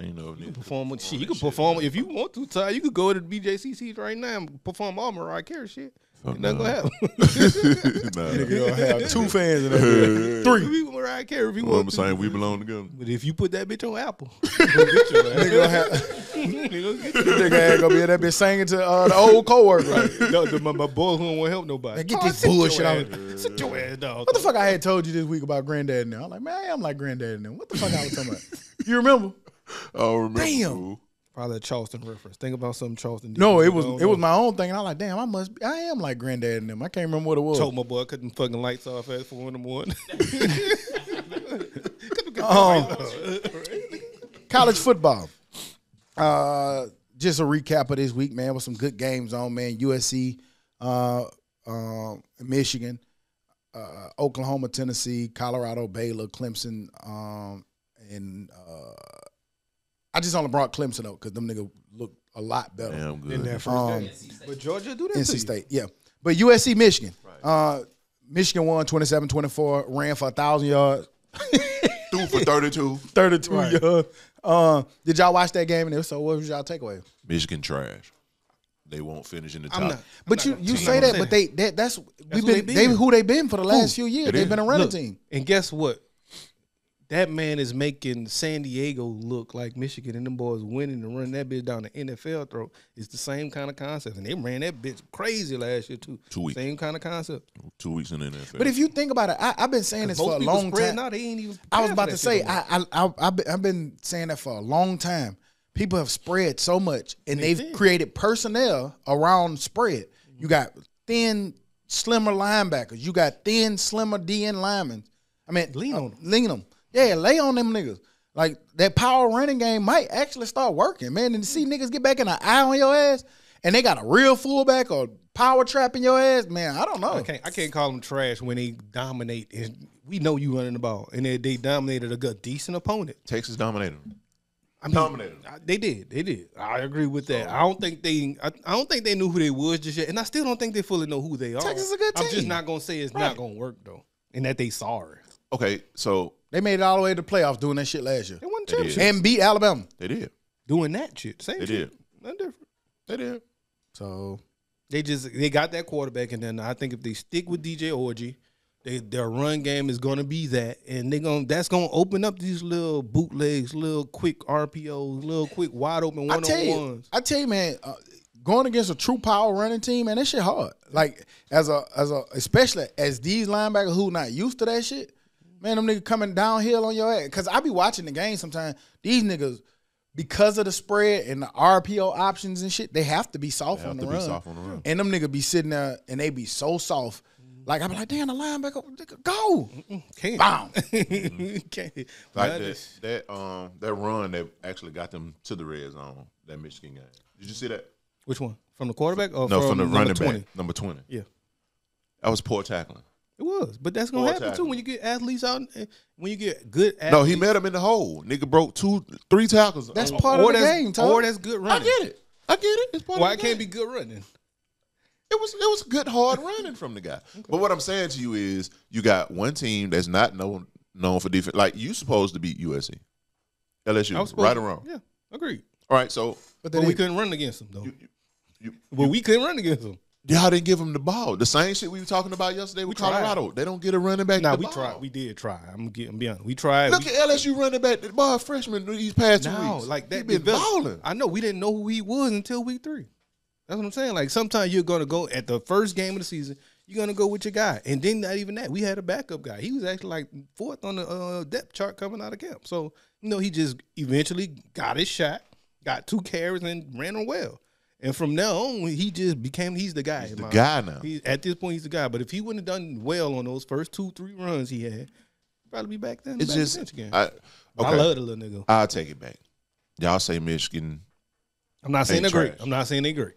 I ain't know. You can perform with shit. You can perform if you want to. Ty, you could go to the BJCC right now and perform all Mariah Carey shit. Fuck nothing no. gonna happen. nah, You gonna have two fans in there. Three. You can Mariah Carey if you Well, I'm to. saying we belong together. But if you put that bitch on Apple, you gonna get your ass. Nigga gonna have Nigga gonna get nigga ain't gonna be in that bitch singing to uh, the old coworker. your- No, the- my, my boy who don't want to help nobody. Man, get Oh, this sit bullshit out. Sit your ass down. What the fuck I had told you this week about granddad now? I'm like, man, I am like granddad now. What the fuck I was talking about? You remember? Oh, remember? Damn. fool. Probably a Charleston reference. Think about something Charleston. did. No, it was don't it was my own thing, and I'm like, damn, I must, be, I am like granddad and them. I can't remember what it was. Told my boy I cut them fucking lights off at four in the morning. Um, college football. Uh, just a recap of this week, man, with some good games on, man. USC, uh, um, Michigan, uh, Oklahoma, Tennessee, Colorado, Baylor, Clemson, um, and uh, I just only brought Clemson up because them nigga look a lot better. Damn in good. that first Um, game. But Georgia do that NC to you. State, yeah. But USC, Michigan. Uh, Michigan won 27-24, ran for a 1,000 yards, Two for 32. 32 Right. yards. Uh, did y'all watch that game? And if so, what was y'all takeaway? Michigan trash. They won't finish in the top. Not. But you, you say that, but they that, that's we've who been they they, who they been for the last few years. It They've is. been a running Look, team. And guess what? That man is making San Diego look like Michigan, and them boys winning and running that bitch down the NFL throat. It's the same kind of concept, and they ran that bitch crazy last year too. Two weeks. Same kind of concept. Two weeks in the NFL. But if you think about it, I, I've been saying this for a long spread time. now. They ain't even. I was about to say shit no more. I, I, I I've, been, saying that for a long time. People have spread so much, and they've did. created personnel around spread. You got thin, slimmer linebackers. You got thin, slimmer DN linemen. I mean, Lean uh, on 'em. lean them. Yeah, lay on them niggas. Like that power running game might actually start working, man. And to see niggas get back in an eye on your ass, and they got a real fullback or power trapping your ass, man. I don't know. I can't. I can't call them trash when they dominate. And we know you running the ball, and they, they dominated a good, decent opponent. Texas dominated them. I mean, Dominated. I- They did. They did. I agree with that. I don't think they. I, I don't think they knew who they was just yet, and I still don't think they fully know who they are. Texas is a good team. I'm just not gonna say it's not gonna work though, and that they sorry. Okay, so They made it all the way to the playoffs doing that shit last year They won They did. championship and beat Alabama. they did. doing that shit. Same They shit. did. Nothing different. They did. So They just they got that quarterback, and then I think if they stick with DJ Orji, they their run game is gonna be that, and they gonna that's gonna open up these little bootlegs, little quick RPOs, little quick wide open I one tell on you, ones. I tell you, man, uh, going against a true power running team, man, that shit hard. Like as a as a especially as these linebackers who not used to that shit, man, them niggas coming downhill on your ass. Cause I be watching the game sometimes. These niggas. Because of the spread and the RPO options and shit, they have to be soft, They on have the, to be run. soft on the run. And them niggas be sitting there and they be so soft. Like I be like, damn, the linebacker, nigga, go. Can't. Bam. Can't. Like That that, is- that um that run that actually got them to the red zone. That Michigan game. Did you see that? Which one? From the quarterback or No, from, from the running 20? back, number twenty. Yeah. That was poor tackling. It was, but that's gonna Poor happen too when you get athletes out. When you get good, athletes, No, he met him in the hole. Nigga broke two, three tackles. That's Oh, part of the game, Todd. or that's good running. I get it. I get it. It's part Why of it the can't game. be good running? It was it was good hard running from the guy. But what I'm saying to you is, you got one team that's not known known for defense. Like you supposed to beat USC, LSU, I was supposed right or wrong. Yeah, agreed. All right, so But, But we couldn't run against them though. you, you, But we couldn't run against them. Y'all didn't give him the ball. The same shit we were talking about yesterday with tried. Colorado. They don't get a running back. Nah, we ball. tried. We did try. I'm getting be honest. We tried. Look we, at LSU running back. The ball freshman these past two no, weeks. like He that. been developed. balling. I know we didn't know who he was until week three. That's what I'm saying. Like sometimes you're gonna go at the first game of the season. You're gonna go with your guy, and then not even that. We had a backup guy. He was actually like fourth on the uh, depth chart coming out of camp. So you know he just eventually got his shot, got two carries, and ran them well. And from now on, he just became he's the guy. He's the my- guy now. He, at this point, he's the guy. But if he wouldn't have done well on those first two, three runs he had, probably be back then. It's back just the bench again. I, But I okay. love the little nigga. I'll take it back. Y'all say Michigan. I'm not saying they're great. I'm not saying they're great.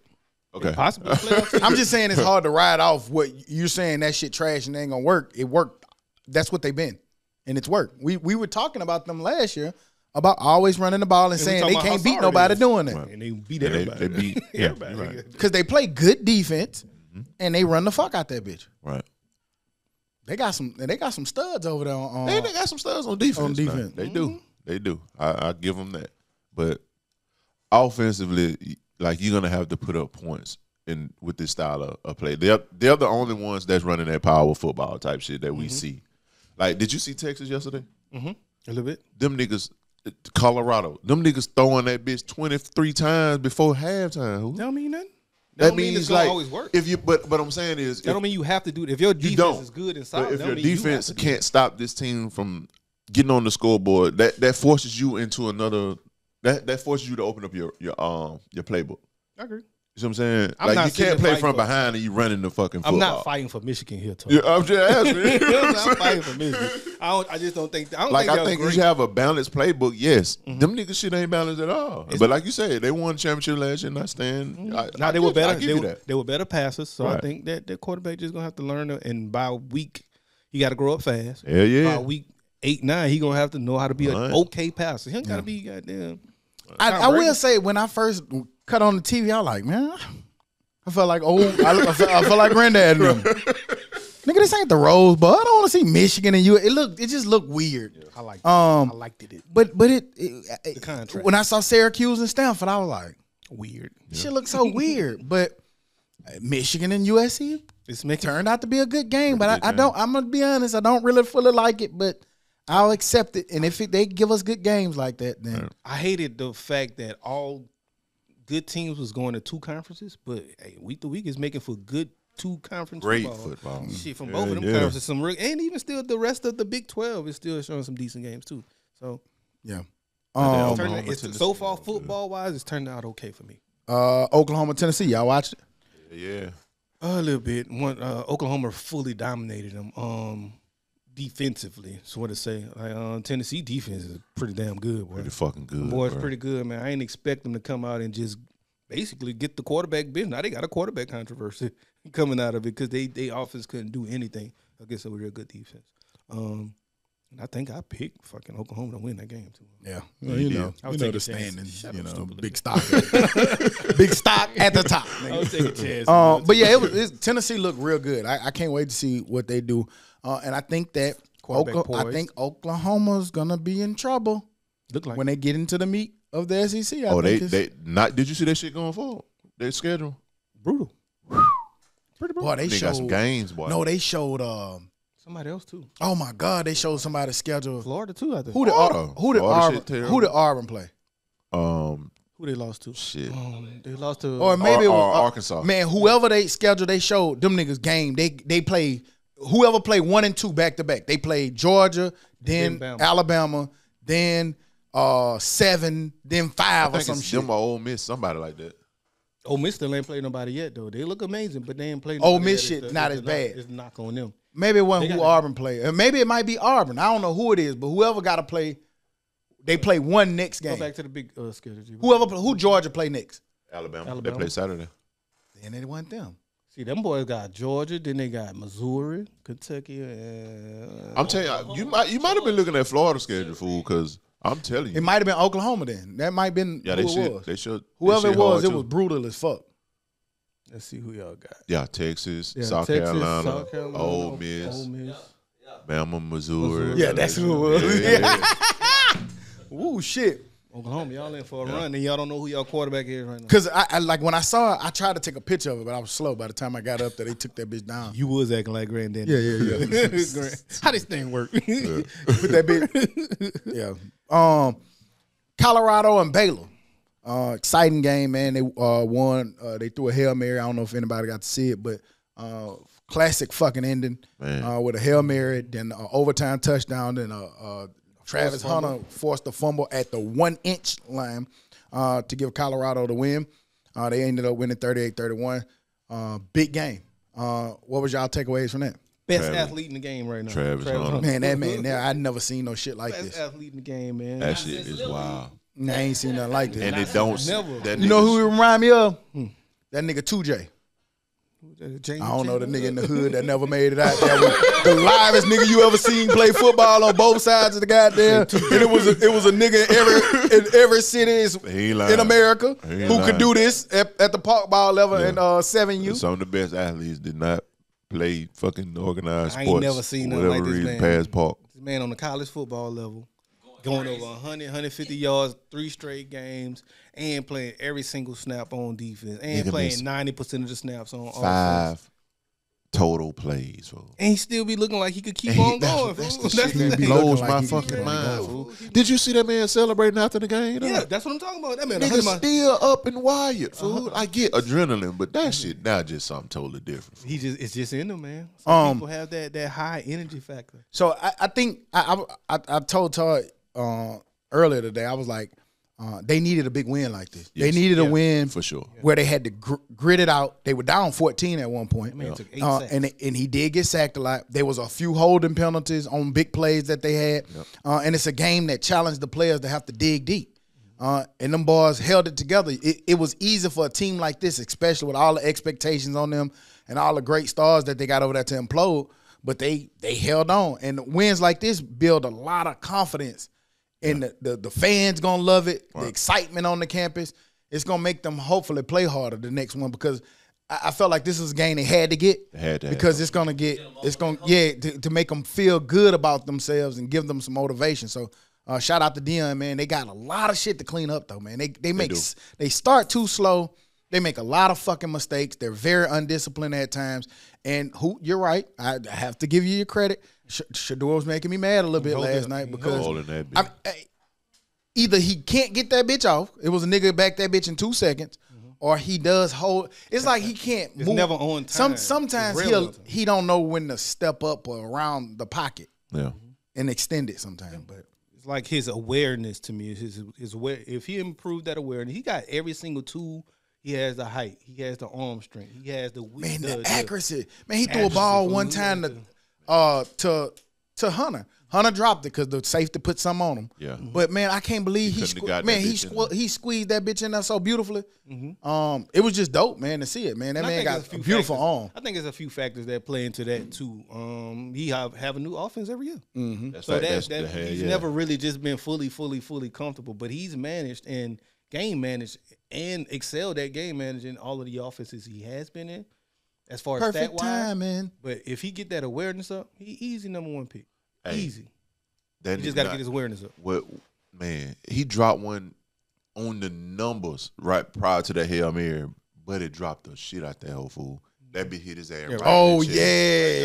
Okay. Possibly. I'm just saying it's hard to ride off what you're saying that shit trash and they ain't gonna work. It worked. That's what they've been, and it's worked. We we were talking about them last year about always running the ball and we saying they can't beat nobody doing it Right. and they beat And they- everybody. they beat- yeah, everybody. you're right. because they play good defense mm-hmm. and they run the fuck out that bitch. Right. They got some. They got some studs over there on. They, they got some studs on defense. on man. defense. They do. Mm-hmm. They do. I, I give them that. But offensively, like you're gonna have to put up points in with this style of, of play. They're they're the only ones that's running that power football type shit that we mm-hmm. see. Like, did you see Texas yesterday? A little bit. Them niggas, Colorado. Them niggas throwing that bitch twenty three times before halftime. Who? That don't mean nothing. That, That don't mean means it's gonna like always work. if you. But but I'm saying is that if- don't mean you have to do it. If your defense don't. is good and solid, if your you defense to can't stop this team from getting on the scoreboard, that that forces you into another that that forces you to open up your your um your playbook. I agree. You see what I'm saying? I'm like not you can't play from for- behind and you running the fucking football. I'm not fighting for Michigan here, Tony. Yeah, I'm just asking. I'm not fighting for Michigan. I don't. I just don't think. I don't like think I they're think you should have a balanced playbook. Yes, mm-hmm. them niggas shit ain't balanced at all. but like you said, they won championship last year. And I stand. I, mm-hmm. Now I they were give- I better. give They you were, that. they were better passers. So I think that the quarterback just gonna have to learn. To, and by week, he got to grow up fast. Hell yeah. By week eight, nine, he gonna have to know how to be Right. an okay passer. He ain't gotta be goddamn. I, I will say when I first cut on the TV, I was like, man, I felt like old. I, I, felt, I felt like granddad. And them. Nigga, this ain't the Rose Bowl. I don't want to see Michigan and you. It looked. It just looked weird. I like. Um, I liked it. But but it, it, it- contrast. when I saw Syracuse and Stanford, I was like, Weird. shit looks so weird. But uh, Michigan and USC It's making. turned out to be a good game. But good I, I don't. I'm gonna be honest. I don't really fully like it, but I'll accept it. And if it, they give us good games like that, then I hated the fact that all good teams was going to two conferences, but hey, week to week is making for good two conference Great football. football. Shit from Yeah, both of them yeah. conferences, some real, and even still the rest of the Big Twelve is still showing some decent games too. So yeah. Um, Oklahoma, turned- it's, so far yeah. football wise, it's turned out okay for me. uh, Oklahoma, Tennessee. Y'all watched it? Yeah. A little bit. One uh, Oklahoma fully dominated them um, defensively. So what to say? Like, uh, Tennessee defense is pretty damn good, boy. Pretty fucking good. Boy, it's bro. pretty good, man. I ain't expect them to come out and just basically get the quarterback business. Now they got a quarterback controversy coming out of it because they they offense couldn't do anything against a real good defense. Um, and I think I picked fucking Oklahoma to win that game too. Yeah, Well, you know, I was you know the standings. You know, big stock, big stock at the top. I was taking chances. Um, but yeah, it was it's, Tennessee looked real good. I, I can't wait to see what they do. Uh, and I think that Quarterback Okla- I poised. think Oklahoma's gonna be in trouble look like when they get into the meat of the SEC. I Oh, they think it's- they not. Did you see that shit going forward? Their schedule. brutal. boy they They showed got some games, boy. no they showed um Somebody else too. oh my god they showed somebody's schedule. Florida too. I think. Who did Florida. Who did Florida Auburn terrible. who did Auburn play? Um, Who they lost to? shit. Um, they lost to. Or maybe it or uh, Arkansas. Man, whoever they schedule, they showed them niggas game. They they play whoever played one and two back to back. They played Georgia, then Then Bama. Alabama, then uh seven, then I five or think some it's shit. them or Ole Miss, somebody like that. Oh, Miss still ain't played nobody yet though. They look amazing, but they ain't played. Ole nobody Miss yet. shit It's- not it's as a bad. knock- It's knock on them. Maybe it wasn't They who got- Auburn played. And maybe it might be Auburn. I don't know who it is, but whoever got to play, they play one next game. Go game. back to the big uh, schedule. G. Whoever who Georgia play next. Alabama. Alabama. They play Saturday. Then it wasn't them. See, them boys got Georgia, then they got Missouri, Kentucky. Uh, I'm telling you, you might you might have been looking at Florida schedule, fool, because I'm telling you, It might have been Oklahoma then. That might have been yeah, who they should was. they should they Whoever it was, it too. was brutal as fuck. let's see who y'all got. yeah Texas, Yeah, South, Texas, Carolina, South Carolina, Ole Miss, Ole Miss. Bama, Missouri. Missouri. Yeah, that's who it was. Yeah, yeah. Ooh shit. Oklahoma, y'all in for a run, and y'all don't know who y'all quarterback is right now. Cause I, I like when I saw it, I tried to take a picture of it, but I was slow. By the time I got up there, they took that bitch down. You was acting like granddaddy. Yeah, yeah, yeah. How this thing work? Put that bitch. yeah. Um, Colorado and Baylor. Uh, exciting game, man. They uh, won. Uh, they threw a hail mary. I don't know if anybody got to see it, but uh, classic fucking ending uh, with a hail mary, then uh, overtime touchdown, then uh, uh, Travis Hunter forced a fumble at the one inch line uh, to give Colorado the win. Uh, they ended up winning 38-31. Uh, big game. Uh, what was y'all takeaways from that? Best Travis- athlete in the game right now. Travis Hunter. Man, that man, there, I never seen no shit like Best this. athlete in the game, man. That shit is wild, I ain't seen nothing like that. and it don't. Never. That You know who he remind me of? That nigga 2J. James I don't know the nigga in the hood that never made it out there. Was the livest nigga you ever seen play football on both sides of the goddamn. And it was a, it was a nigga in every in every city is- He ain't lying. in America He ain't who could do this at, at the park ball level Yeah. in uh, seven U. Some of the best athletes did not play fucking organized I ain't sports. never seen for nothing whatever like this reason, man. Past Park. This man on the college football level, going over 100, 150 yards, three straight games, and playing every single snap on defense, and Nigga playing 90% of the snaps on offense. Five total plays. Fool. And he still be looking like he could keep he- on that's- going. that's fool. the That's shit the that thing. blows like my he fucking mind. on fool. Did you see that man celebrating after the game? though? Yeah, that's what I'm talking about. That man, Nigga 100 mi- still up and wired, fool. Uh-huh. I get adrenaline, but that shit now just something totally different. fool. he just it's just in him, man. Some Um, people have that that high energy factor. So I, I think I, I I I told Todd uh, earlier today. I was like, Uh, they needed a big win like this. they Yes. needed a win for sure. where they had to gr- grit it out. They were down 14 at one point. Man took eight Uh, and and he did get sacked a lot. There was a few holding penalties on big plays that they had, uh, and it's a game that challenged the players to have to dig deep. Uh, and them boys held it together. It, it was easy for a team like this, especially with all the expectations on them and all the great stars that they got over there to implode. But they they held on, and wins like this build a lot of confidence and the, the, the fans gonna love it. The excitement on the campus, it's gonna make them hopefully play harder the next one because I, I felt like this is a game they had to get had to because it's gonna get it's gonna yeah to, to make them feel good about themselves and give them some motivation. So. Uh, shout out to Deion, man. They got a lot of shit to clean up, though, man. They they make they start too slow. They make a lot of fucking mistakes. They're very undisciplined at times. And who you're right. I, I have to give you your credit. Sh- Shedeur was making me mad a little bit last night because that I. I- eh, either he can't get that bitch off. It was a nigga back that bitch in two seconds, mm-hmm. or he does hold. It's like he can't. It's move. never on Some time. sometimes he'll time. he don't know when to step up or around the pocket Yeah. and extend it. Sometimes, but It's like his awareness to me. His his aware. If he improved that awareness, he got every single tool. He has the height. He has the arm strength. He has the man, the, the, accuracy. Man, he threw a ball one time he to. Uh to to Hunter. Hunter dropped it because the safety put some on him. Yeah. But man, I can't believe he, couldn't sque- man he sque- he squeezed that bitch in there so beautifully. Um, it was just dope, man, to see it, man. That And man got a, few beautiful factors- arm. I think there's a few factors that play into that too. Um, he have have a new offense every year. That's So like- that, that's that the hell, he's yeah. never really just been fully, fully, fully comfortable. But he's managed and game managed and excelled at game managing all of the offenses he has been in. As far as Perfect stat time, wise, man. but if he get that awareness up, he easy number one pick. Hey, easy. That He just got to get his awareness up. What man? He dropped one on the numbers right prior to the Hail Mary, but it dropped the shit out that whole fool. That bitch hit his ass. right Oh in the yeah,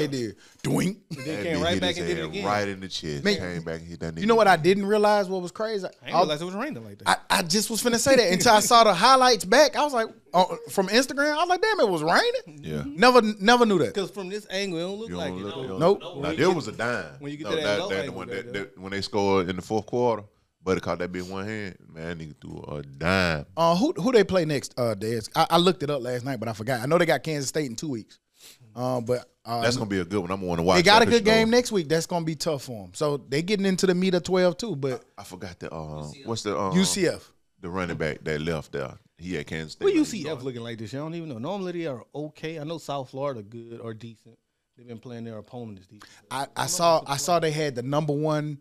it did. Doink. Then That came right hit back his and did it again. Right in the chest. Man, came back and hit that nigga. You know what I didn't realize? What was crazy? I didn't realize it was raining like that. I, I just was finna say that until I saw the highlights back. I was like, oh, from Instagram, I was like, damn, it was raining. Yeah. Mm-hmm. Never, never knew that. Because from this angle, it don't look You like don't it. look- though. you don't Nope. look- When Now there was a dime. when you get No, to that low that, angle one, back that, there. that- when they scored in the fourth quarter, Buddy caught that bitch one hand. Man, that nigga threw a dime. Uh, who who they play next? Uh, Dez. I, I looked it up last night, but I forgot. I know they got Kansas State in two weeks. Uh, but uh, That's gonna be a good one. I'm gonna watch. they got a good good 'cause, you know, game next week. That's gonna be tough for them. So they getting into the meat of twelve too. But I forgot the uh, what's the uh, UCF. the running back that left there. He had Kansas State. What like, UCF looking like this year? I don't even know. Normally they are okay. I know South Florida good or decent. They've been playing their opponents. is decent. I, I saw I saw they had the number one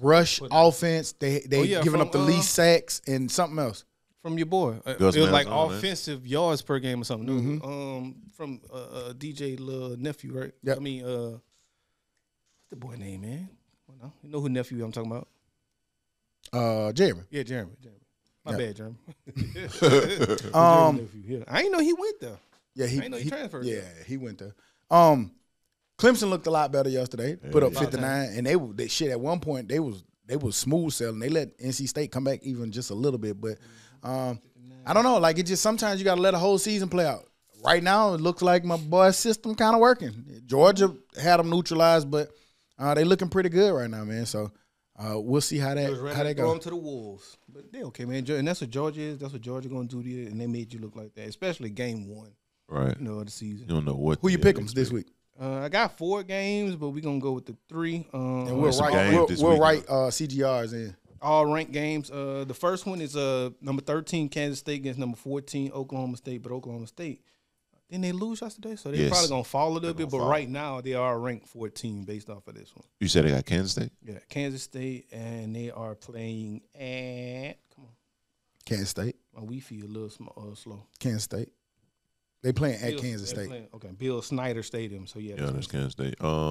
rush offense. They they Oh, yeah, giving up the uh, least sacks and something else. From your boy, Uh, Gus it was like Malzahn, man. offensive yards per game or something. Um, from uh, uh, DJ little nephew, right? Yep. I mean, uh, what's the boy name, man? Well, you know who nephew I'm talking about? Uh, Jeremy. Yeah, Jeremy. Jeremy. My Yeah. bad, Jeremy. Um, Jeremy nephew, yeah. I didn't know he went there. Yeah, he, I didn't know he transferred Yeah, there. he went there. Um, Clemson looked a lot better yesterday. Put up fifty nine, and they were they shit at one point. They was they was smooth selling. They let NC State come back even just a little bit, but um, I don't know. Like it just sometimes you got to let a whole season play out. Right now, it looks like my boy's system kind of working. Georgia had them neutralized, but uh, they looking pretty good right now, man. So uh, we'll see how that was how to they throw go. them to the wolves, but they okay, man. And that's what Georgia is. That's what Georgia gonna do to you, and they made you look like that, especially game one, Right. you know, of the season. You don't know what. Who you pick them this week? Uh, I got four games, but we're gonna go with the three. Um, And we'll some write we'll, we'll write uh, CGRs in. all ranked games. Uh, the first one is uh number thirteen Kansas State against number fourteen Oklahoma State, but Oklahoma State didn't they lose yesterday? So they're Yes. probably gonna fall a little bit. But fall. right now they are ranked fourteen based off of this one. You said they got Kansas State. Yeah, Kansas State, and they are playing at come on, Kansas State. my Wi-Fi a little sm- uh, slow. Kansas State. They playing at Bill- Kansas State. playing- okay, Bill Snyder Stadium. So yeah, Yeah, that's that's Kansas. Kansas State. Uh,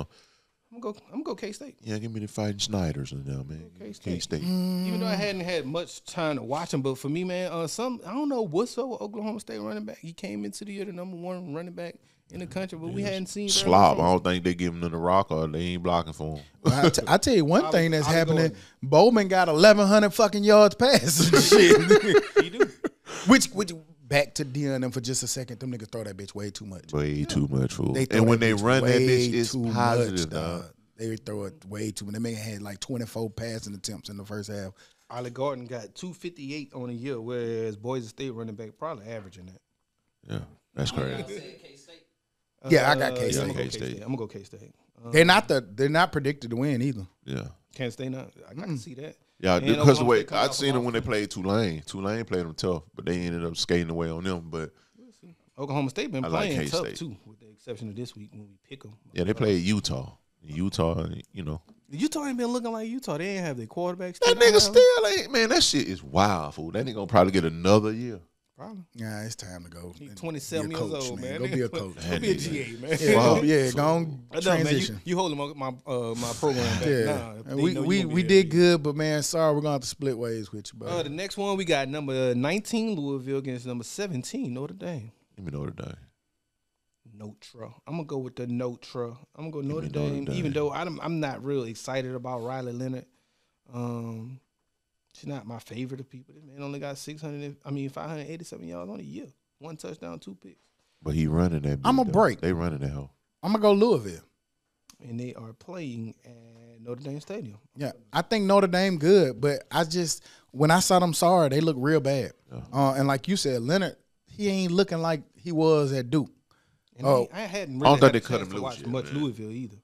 I'm gonna go. I'm gonna go K State. yeah, give me the fighting Snyders in there, man. K-State. K State. Even though I hadn't had much time to watch him, but for me, man, uh, some I don't know what's up with Oklahoma State running back. He came into the year the number one running back in the country, but we hadn't seen very Slop. much I don't think they give him the rock or they ain't blocking for him. Well, I, t- I tell you one I'll- thing that's I'll happening. with Bowman got eleven hundred fucking yards passing. Shit. He do. which which back to Deion and them for just a second. Them niggas throw that bitch way too much. Way too much fool. They And when they run that bitch, it's too positive, much, dog. They throw it way too much. They may have had like twenty four passing attempts in the first half. Ollie Gordon got 258 on a year, whereas Boise State running back probably averaging that. Yeah, that's crazy. said K-State. Yeah, I got Uh, K-State. I'm gonna go K-State. K-State. I'm gonna go K-State. Uh, They're not the they're not predicted to win either. Yeah. Can't stay now. I, I can see that. Yeah, And because the way I off seen them when they played Tulane. Tulane played them tough, but they ended up skating away on them. But Oklahoma State been I like playing tough K-State. too, with the exception of this week when we pick them. yeah, they played Utah. Utah, you know, Utah ain't been looking like Utah. They ain't have their quarterbacks. that nigga still ain't man. That shit is wild, fool. That nigga gonna probably get another year. Probably. Yeah, it's time to go. He's 27 years coach, old, man. Go be a coach. Go be a GA, man. Yeah, Wow. go- yeah, go on I know, man. You, transition. you holding my my, uh, my program back yeah, now. And we we we there. did good, but man, sorry, we're gonna have to split ways with you, bro. Uh, the next one we got number 19 Louisville against number 17 Notre Dame. Give me Notre Dame. Notre. I'm gonna go with the Notre. I'm gonna go Notre me Dame, Notre even though I'm I'm not real excited about Riley Leonard. Um, she's not my favorite of people. This man only got 600. I mean 587 yards on a year, one touchdown, two picks, But he running that. I'ma though. break. They running that hoe. I'm gonna go Louisville. and they are playing at Notre Dame Stadium. Yeah, I think Notre Dame good, but I just when I saw them sorry, they look real bad. Uh, and like you said, Leonard, he ain't looking like he was at Duke. And Oh. I, I hadn't I don't had think they cut chance him loose watch yet, much man. Louisville either.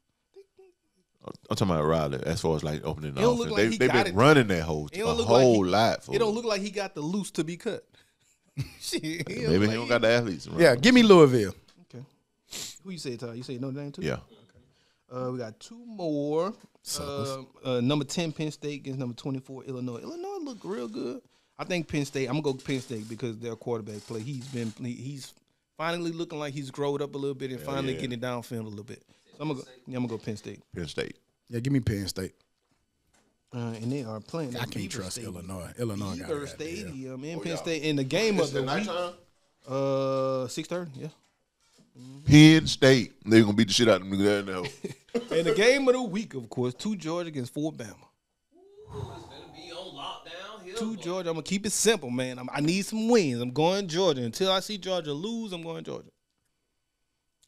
I'm talking about Riley as far as like opening the It offense. like they he they got been it. running that whole It a don't like whole he- lot. For It don't look like he got the loose to be cut. Shit, it Maybe he like don't got the athletes. Around. Yeah, give me Louisville. Okay. Who you say, Ty? You say Notre Dame too? Yeah. Uh, we got two more. Uh, uh, number ten Penn State against number twenty four Illinois. Illinois look real good. I think Penn State. I'm gonna go Penn State because their quarterback play. He's been he- he's finally looking like he's growed up a little bit and finally yeah. getting it downfield a little bit. So I'm gonna go. Yeah, I'm gonna go Penn State. Penn State. Yeah, give me Penn State. Uh, and they are playing. I can't Beaver trust Stadium. Illinois. Illinois got Beaver it. Yeah. Stadium in Penn State in the game of the week. Uh, six thirty. Yeah. Penn State. They're gonna beat the shit out of them niggas there now. In the game of the week, of course, two Georgia against four Bama. Ooh, it's gonna be on lockdown here. Two. Georgia. I'm gonna keep it simple, man. I'm, I need some wins. I'm going Georgia until I see Georgia lose. I'm going Georgia.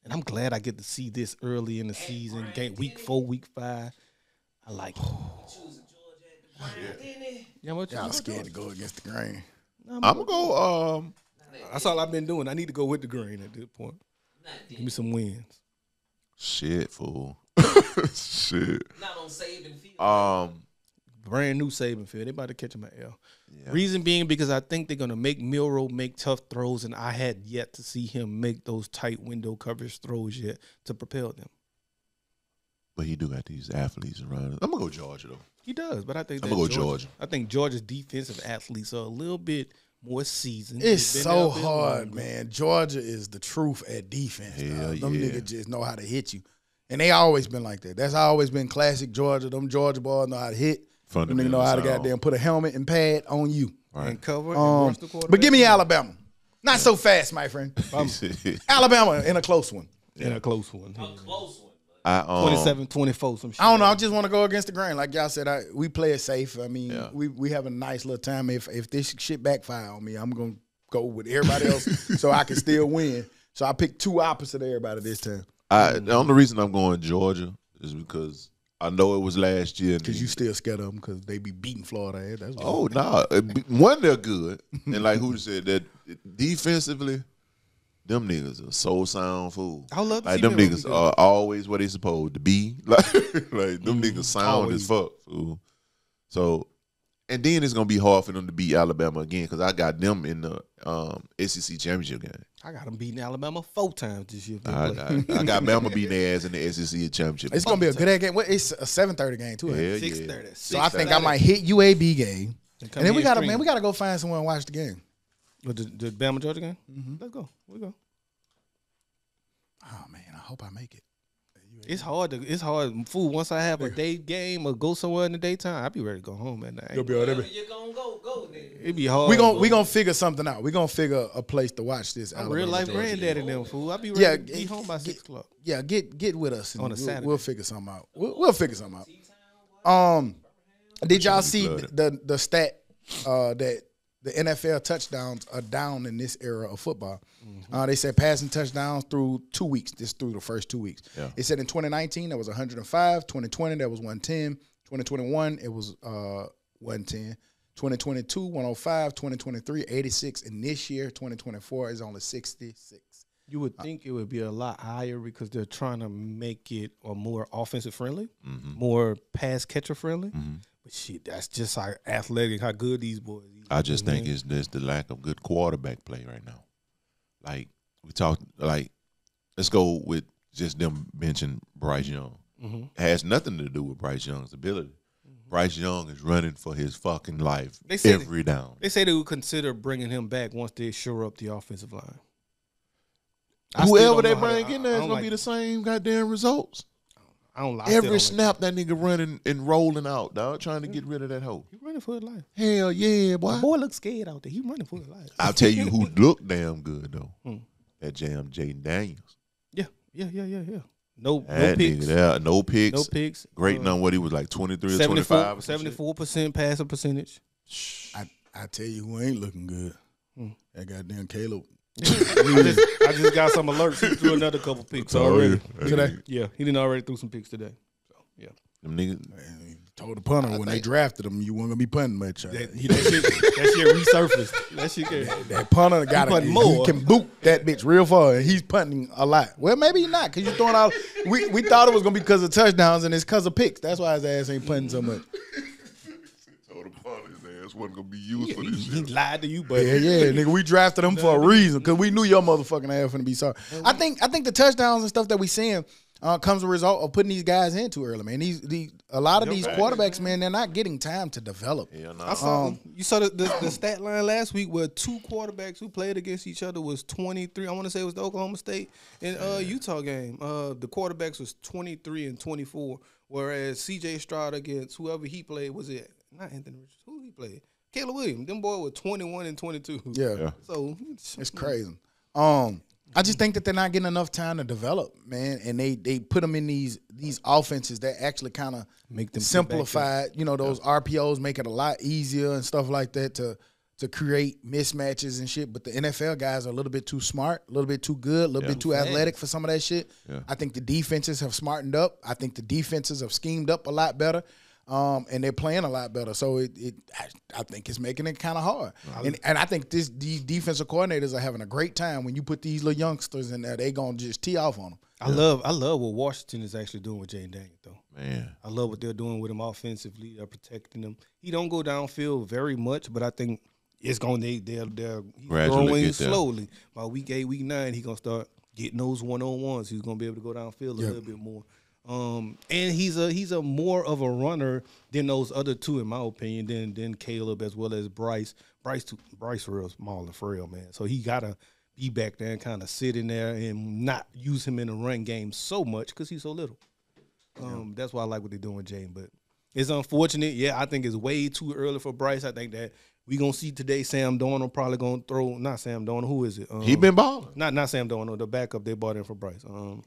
And I'm glad I get to see this early in the season. Game week four, week five. I like it. Choosing Georgia at the Brown, didn't it? Yeah, what you Y'all scared to go against the grain. Nah, I'm gonna go. Um, That's all I've been doing. I need to go with the grain at this point. Give me some wins. shit, fool. shit. not on Saban field. Um, Brand new Saban field. They about to catch him at L. Reason being because I think they're gonna make Milroe make tough throws, and I had yet to see him make those tight window coverage throws yet to propel them. but he do got these athletes around. I'm gonna go Georgia though. He does, but I think I'm gonna go Georgia. I think Georgia's defensive athletes are a little bit more seasoned. It's so there a bit hard, longer. man. Georgia is the truth at defense. Hell dog. Them yeah. niggas just know how to hit you. And they always been like that. That's always been classic Georgia. Them Georgia boys know how to hit. Them niggas know how to Fundamentals all. goddamn put a helmet and pad on you. and cover and Um, rush the quarterback. but give me Alabama. Not so fast, my friend. Alabama in a close one. in a close one. a close one. I um, 27 24 some shit. I don't know. I just want to go against the grain. Like y'all said, I, we play it safe. I mean, Yeah. we we have a nice little time. If if this shit backfire on me, I'm gonna go with everybody else so I can still win. So I picked two opposite of everybody this time I, the only reason I'm going Georgia is because I know it was last year. because you still scared of them because they be beating Florida. ass. That's Oh no! nah. One, they're good, and like who said that defensively, them niggas are so sound fool. I love to like see them them niggas be are always what they supposed to be. Like, like them niggas sound always. as fuck. Fool. So, and then it's gonna be hard for them to beat Alabama again because I got them in the um, SEC championship game. I got them beating Alabama four times this year. if they I play. got, I got Bama beating their ass in the SEC championship. it's gonna be a good ass game. What, it's a seven thirty game too. ain't 6:30. yeah. So I think I might hit UAB game, come and then we gotta stream. man, we gotta go find someone and watch the game. What, the, the Bama Georgia game. Mm-hmm. Let's go. We go. Oh man, I hope I make it. It's hard to. It's hard. Fool. Once I have a day game or go somewhere in the daytime, I'll be ready to go home at night. Wherever you're gonna go, go then. It'd be hard. We gonna bro. we gonna figure something out. We gonna figure a place to watch this. I'm real life Georgia game. granddaddy them fool. I'll be ready Yeah, to be get- home by get- six o'clock. Yeah, get get with us and On a we'll, Saturday. we'll figure something out. We'll, we'll figure something out. Um, did y'all see the the stat uh, that the NFL touchdowns are down in this era of football? Uh, they said passing touchdowns through two weeks. This through the first two weeks. Yeah. It said in 2019 that was 105. 2020 that was 110. 2021 it was uh 110. 2022, 105, 2023, 86, and this year, 2024, is only 66. You would think it would be a lot higher because they're trying to make it a more offensive friendly, more pass catcher friendly. But shit, that's just how athletic, how good these boys. I just man. think mm-hmm. it's just the lack of good quarterback play right now. Like we talked, like let's go with just them benching Bryce Young. Mm-hmm. Has nothing to do with Bryce Young's ability. Mm-hmm. Bryce Young is running for his fucking life They said- every down. They say they would consider bringing him back once they shore up the offensive line. I Whoever they bring in there is gonna like- be the same goddamn results. I don't. I still don't Every snap that nigga running and rolling out, dog, trying to get rid of that hoe. He running for his life. Hell yeah, boy. The boy looks scared out there. He running for his life. I'll tell you who looked damn good though. Hmm. That jam Jayden Daniels. Yeah, yeah, yeah, yeah, yeah. No, no That picks. nigga no picks. No picks. Great Uh, number. What he was like, 23 or 25. 74 percent passing percentage. I, I tell you who ain't looking good. That goddamn Caleb. I, just, I just got some alerts. He threw another couple picks already. Today. Yeah, he didn't already threw some picks today. So yeah, Them niggas, And he told the punter when they drafted him, you weren't gonna be punting much. that, he, that shit, that shit resurfaced. That shit. Came. That punter got punting he, more. can boot that bitch real far. and He's punting a lot. Well, maybe he's not because you throwing out. We we thought it was gonna be because of touchdowns and it's because of picks. That's why his ass ain't punting so much. told the punter his ass wasn't gonna be used for He, this he shit. lied to you, but Yeah, yeah, nigga. We drafted him for a reason because we knew your motherfucking ass finna be sorry. I think I think the touchdowns and stuff that we seeing uh, comes a result of putting these guys in too early, man. These the a lot of these quarterbacks, man, they're not getting time to develop. Hell no. I saw you saw the, the, the stat line last week where two quarterbacks who played against each other was 23. I want to say it was the Oklahoma State and uh, Utah game. Uh, the quarterbacks was 23 and 24, whereas CJ Stroud against whoever he played was it not Anthony Richards? Who he played? Caleb Williams. Them boy were 21 and 22. Yeah, Yeah. So it's crazy. Um, I just think that they're not getting enough time to develop, man, and they they put them in these these offenses that actually kind of Make them sit back simplify. You know, those RPOs make it a lot easier and stuff like that to to create mismatches and shit. But the NFL guys are a little bit too smart, a little bit too good, a little bit too athletic for some of that shit. Yeah. I think the defenses have smartened up. I think the defenses have schemed up a lot better. Um, and they're playing a lot better, so it, it I, I think it's making it kind of hard. And and I think this these defensive coordinators are having a great time when you put these little youngsters in there. They gonna just tee off on them. I love I love what Washington is actually doing with Jane Daniels though. Man. I love what they're doing with him offensively. They're protecting him. He don't go downfield very much, but I think it's going to they're they're he's Gradually growing slowly. By week eight, week nine, he gonna start getting those one on ones. He's gonna be able to go downfield a little bit more. Um, and he's a he's a more of a runner than those other two, in my opinion, than than Caleb as well as Bryce. Bryce too, Bryce real small and frail, man. So he gotta be back there and kind of sit in there and not use him in the run game so much because he's so little. Um, that's why I like what they're doing, Jane. But it's unfortunate. Yeah, I think it's way too early for Bryce. I think that we gonna see today. Sam Darnold probably gonna throw not Sam Darnold. Who is it? Um, He been balling. not not Sam Darnold. The backup they bought in for Bryce. Um,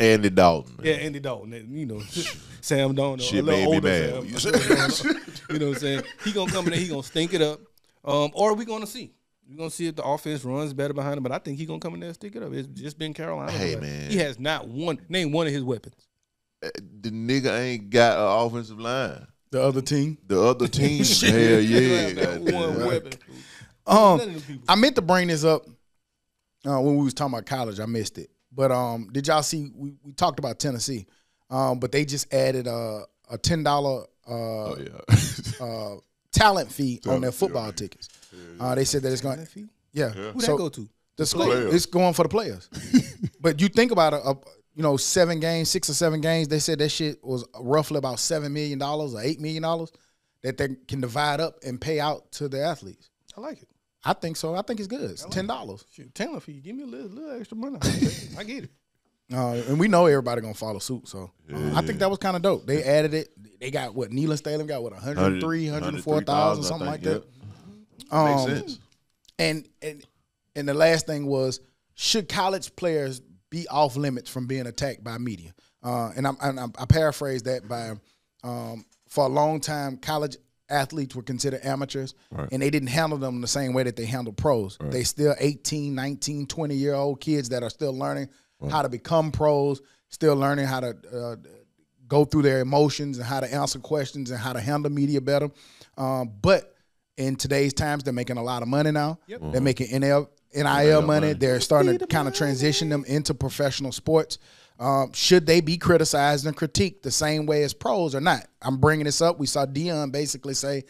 Andy Dalton. man. yeah, Andy Dalton. You know, Sam Darnold. Shit a little made me older mad. Sam, a little Darnold. you know what I'm saying? He gonna come in there. He gonna stink it up. Um, or we gonna see. We're gonna see if the offense runs better behind him. But I think he gonna come in there and stick it up. It's just been Carolina. Hey, but man. he has not one. Name one of his weapons. The nigga ain't got an offensive line. The other team. The other team, hell yeah. That one weapon. Um, None of them people. I meant to bring this up uh, when we was talking about college. I missed it, but um, did y'all see? We, we talked about Tennessee, um, but they just added a a ten dollar uh, Oh, yeah. uh, talent fee on their Talent fee, football tickets. Uh, they said that it's going. fee? Yeah. Who So that go to? the school, players. it's going for the players. but you think about a, uh, you know, seven games, six or seven games. They said that shit was roughly about seven million dollars or eight million dollars that they can divide up and pay out to the athletes. I like it. I think so. I think it's good. It's ten dollars. Shoot, talent fee. Give me a little, little extra money. I get it. I get it. Uh, and we know everybody gonna follow suit. So uh, I think that was kind of dope. They added it. They got what Neelan Staley got what 103, 104,000, something like that. Um, Makes sense. And and and the last thing was should college players be off limits from being attacked by media? Uh, and, I'm, and I'm, I paraphrase that by um, for a long time college athletes were considered amateurs and they didn't handle them the same way that they handle pros. They still 18, 19, 20 year old kids that are still learning how to become pros, still learning how to uh, go through their emotions and how to answer questions and how to handle media better. Um, but in today's times, they're making a lot of money now. They're making NL, NIL money. They're starting to kind of transition them into professional sports. Um, should they be criticized and critiqued the same way as pros or not? I'm bringing this up. We saw Deion basically say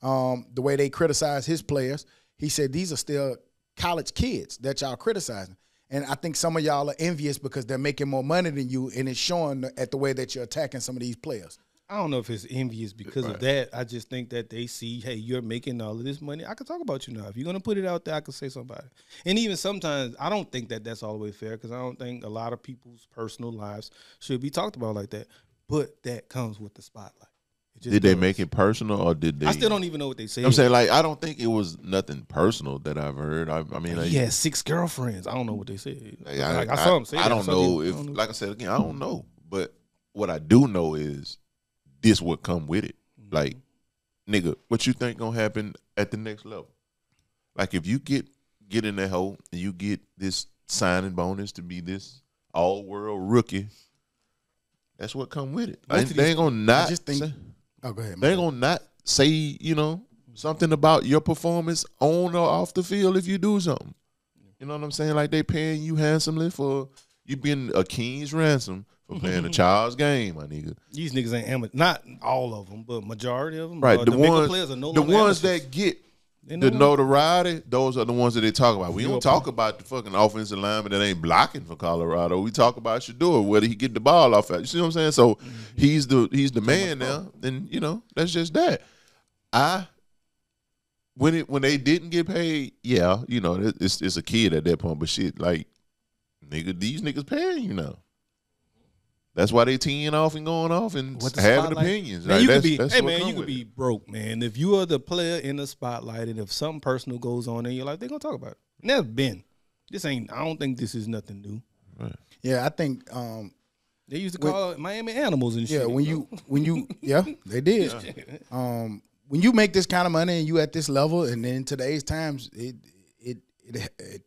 um, the way they criticize his players. He said these are still college kids that y'all criticizing. And I think some of y'all are envious because they're making more money than you, and it's showing at the way that you're attacking some of these players. I don't know if it's envious because of that. I just think that they see, hey, you're making all of this money. I can talk about you now. If you're gonna put it out there, I can say somebody. And even sometimes, I don't think that that's all the way fair because I don't think a lot of people's personal lives should be talked about like that. But that comes with the spotlight. Did they make it personal or did they? I still don't even know what they say. I'm saying like I don't think it was nothing personal that I've heard. I, I mean, like, he had six girlfriends. I don't know what they said. Like, I, Like, I I- saw say I don't know people- if, don't know. like I said again, I don't know. But what I do know is this would come with it. Mm-hmm. Like, nigga, what you think gonna happen at the next level? Like, if you get get in that hole and you get this signing bonus to be this all world rookie, that's what come with it. Like, they ain't gonna not. just think- say- Oh, go ahead. they ain't gonna not say you know something about your performance on or off the field if you do something. You know what I'm saying? Like they paying you handsomely for you being a king's ransom for playing a child's game, my nigga. These niggas ain't amateur. Not all of them, but majority of them. Right, Uh, the, bigger ones, players are no the ones amateurs. that get the no notoriety, those are the ones that they talk about. We don't talk about the fucking offensive lineman that ain't blocking for Colorado. We talk about Shedeur, whether he get the ball off at. You see what I'm saying? So Mm-hmm. he's the he's the man now, and you know that's just that. I when it when they didn't get paid, yeah, you know it's it's a kid at that point, but shit, like nigga, these niggas paying you now. That's why they teeing off and going off and With the having spotlight. opinions. Man, Like, you could that's- be, that's hey what man, come you could with be it. broke, man. If you are the player in the spotlight, and if something personal goes on in your life, they're gonna talk about it. And that's been. This ain't. I don't think this is nothing new. Yeah, I think. Um, They used to call it Miami Animals and shit. yeah, when you when you yeah they did. Um, when you make this kind of money and you at this level, and in today's times, it it it, it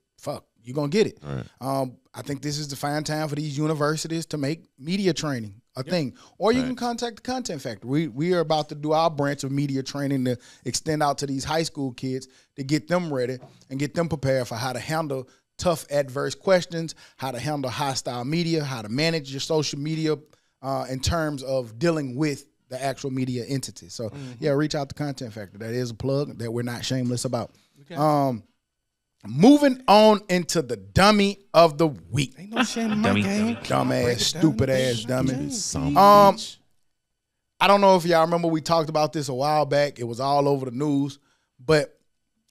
fuck you gonna get it. Um, I think this is the fine time for these universities to make media training a thing, or you can contact the Content Factor. We we are about to do our branch of media training to extend out to these high school kids to get them ready and get them prepared for how to handle tough adverse questions, how to handle hostile media, how to manage your social media uh, in terms of dealing with the actual media entity. So yeah, reach out to Content Factor. That is a plug that we're not shameless about. Um, moving on into the dummy of the week. ain't no shame in my Dummy, game. dummy. Dumbass, stupid ass dummy. Um. I don't know if y'all remember we talked about this a while back. It was all over the news, but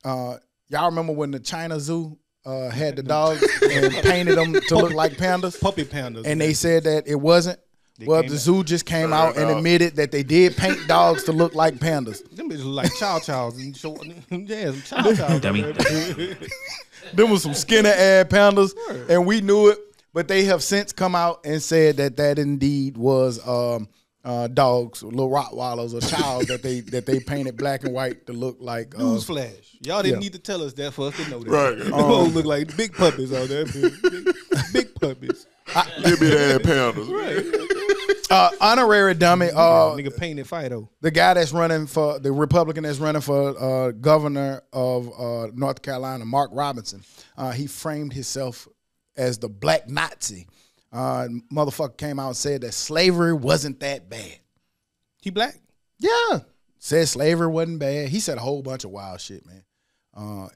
uh, y'all remember when the China Zoo uh, had the dogs and painted them to look like pandas, Puppy pandas. and they said that it wasn't. Well, the out. zoo just came out and admitted that they did paint dogs to look like pandas. them bitches look like chow chows and show, yeah, some chow chows. Dummy. Them was some skinny ass pandas, and we knew it. But they have since come out and said that that indeed was um, uh, dogs, little Rottweilers or chows that they that they painted black and white to look like. Uh, Newsflash. Y'all didn't yeah. need to tell us that for us to know that. Right. Them hoes look like big puppies out there. Big, big, big puppies. Little bit ass pounders. Uh, honorary dummy. Uh, Nigga painted Fido. the guy that's running for the Republican that's running for uh, governor of uh, North Carolina, Mark Robinson. Uh, he framed himself as the black Nazi. Uh, motherfucker came out and said that slavery wasn't that bad. He black. Yeah. Said slavery wasn't bad. He said a whole bunch of wild shit, man. Uh,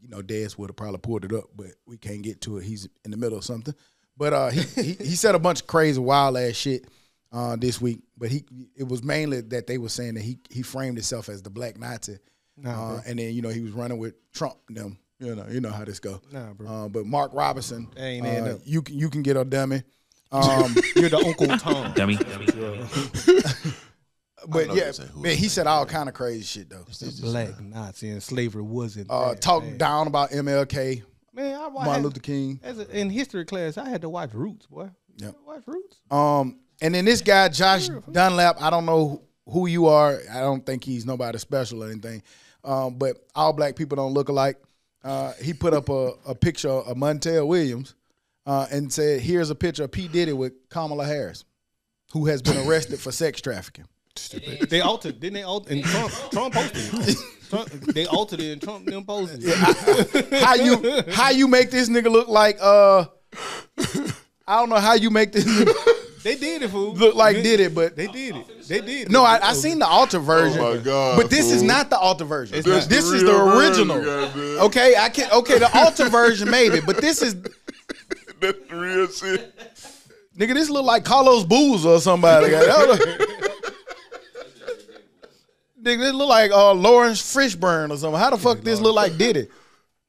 you know, Dez would have probably pulled it up, but we can't get to it. He's in the middle of something. But uh, he, he he said a bunch of crazy, wild ass shit uh, this week. But he it was mainly that they were saying that he he framed himself as the black Nazi, uh, and then you know he was running with Trump and them. You know, you know how this go. Nah, bro. Uh, but Mark Robinson, Ain't uh, you can you can get a dummy. Um, You're the Uncle Tom. Dummy. but know yeah, they say who man, he said all kind of crazy shit though. black Nazi and slavery wasn't. Uh, that talk down about MLK, Man, I, I Martin Luther King. as a, in history class, I had to watch Roots, boy. Yep. Watch Roots. Um, and then this guy Josh Dunlap, I don't know who you are. I don't think he's nobody special or anything. Um, but all black people don't look alike. Uh, he put up a, a picture of Montel Williams uh, and said, "Here's a picture of P Diddy with Kamala Harris." who has been arrested for sex trafficking. They altered, didn't they alter? And Trump, Trump posted it. Trump, they altered it, and Trump them posted it. How you how you make this nigga look like uh I don't know how you make this nigga They did it, fool. look like did it, but They did it. They did. It. no, I, I seen the alter version. Oh my God, But this is not the alter version. It's This, not. is the the original. version. Okay, I can okay, the alter version maybe, but this is That's the real shit. nigga, this look like Carlos Booz or somebody. nigga, this look like uh, Laurence Fishburne or something. How the fuck this look like did it?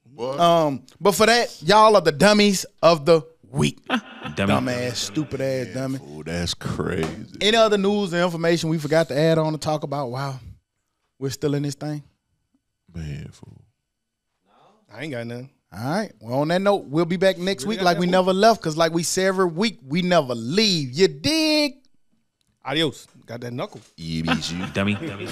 Boy. Um, but for that, y'all are the dummies of the week. Dummy. Dumbass, stupid ass dummy. oh, that's crazy. Any other news and information we forgot to add on to talk about? Wow, we're still in this thing. Man, fool. I ain't got nothing. All right. Well, on that note, we'll be back next week like we week? never left. Cause like we say every week, we never leave. You dig? Adios. Got that knuckle. Yeah, you. Dummy. Dummy.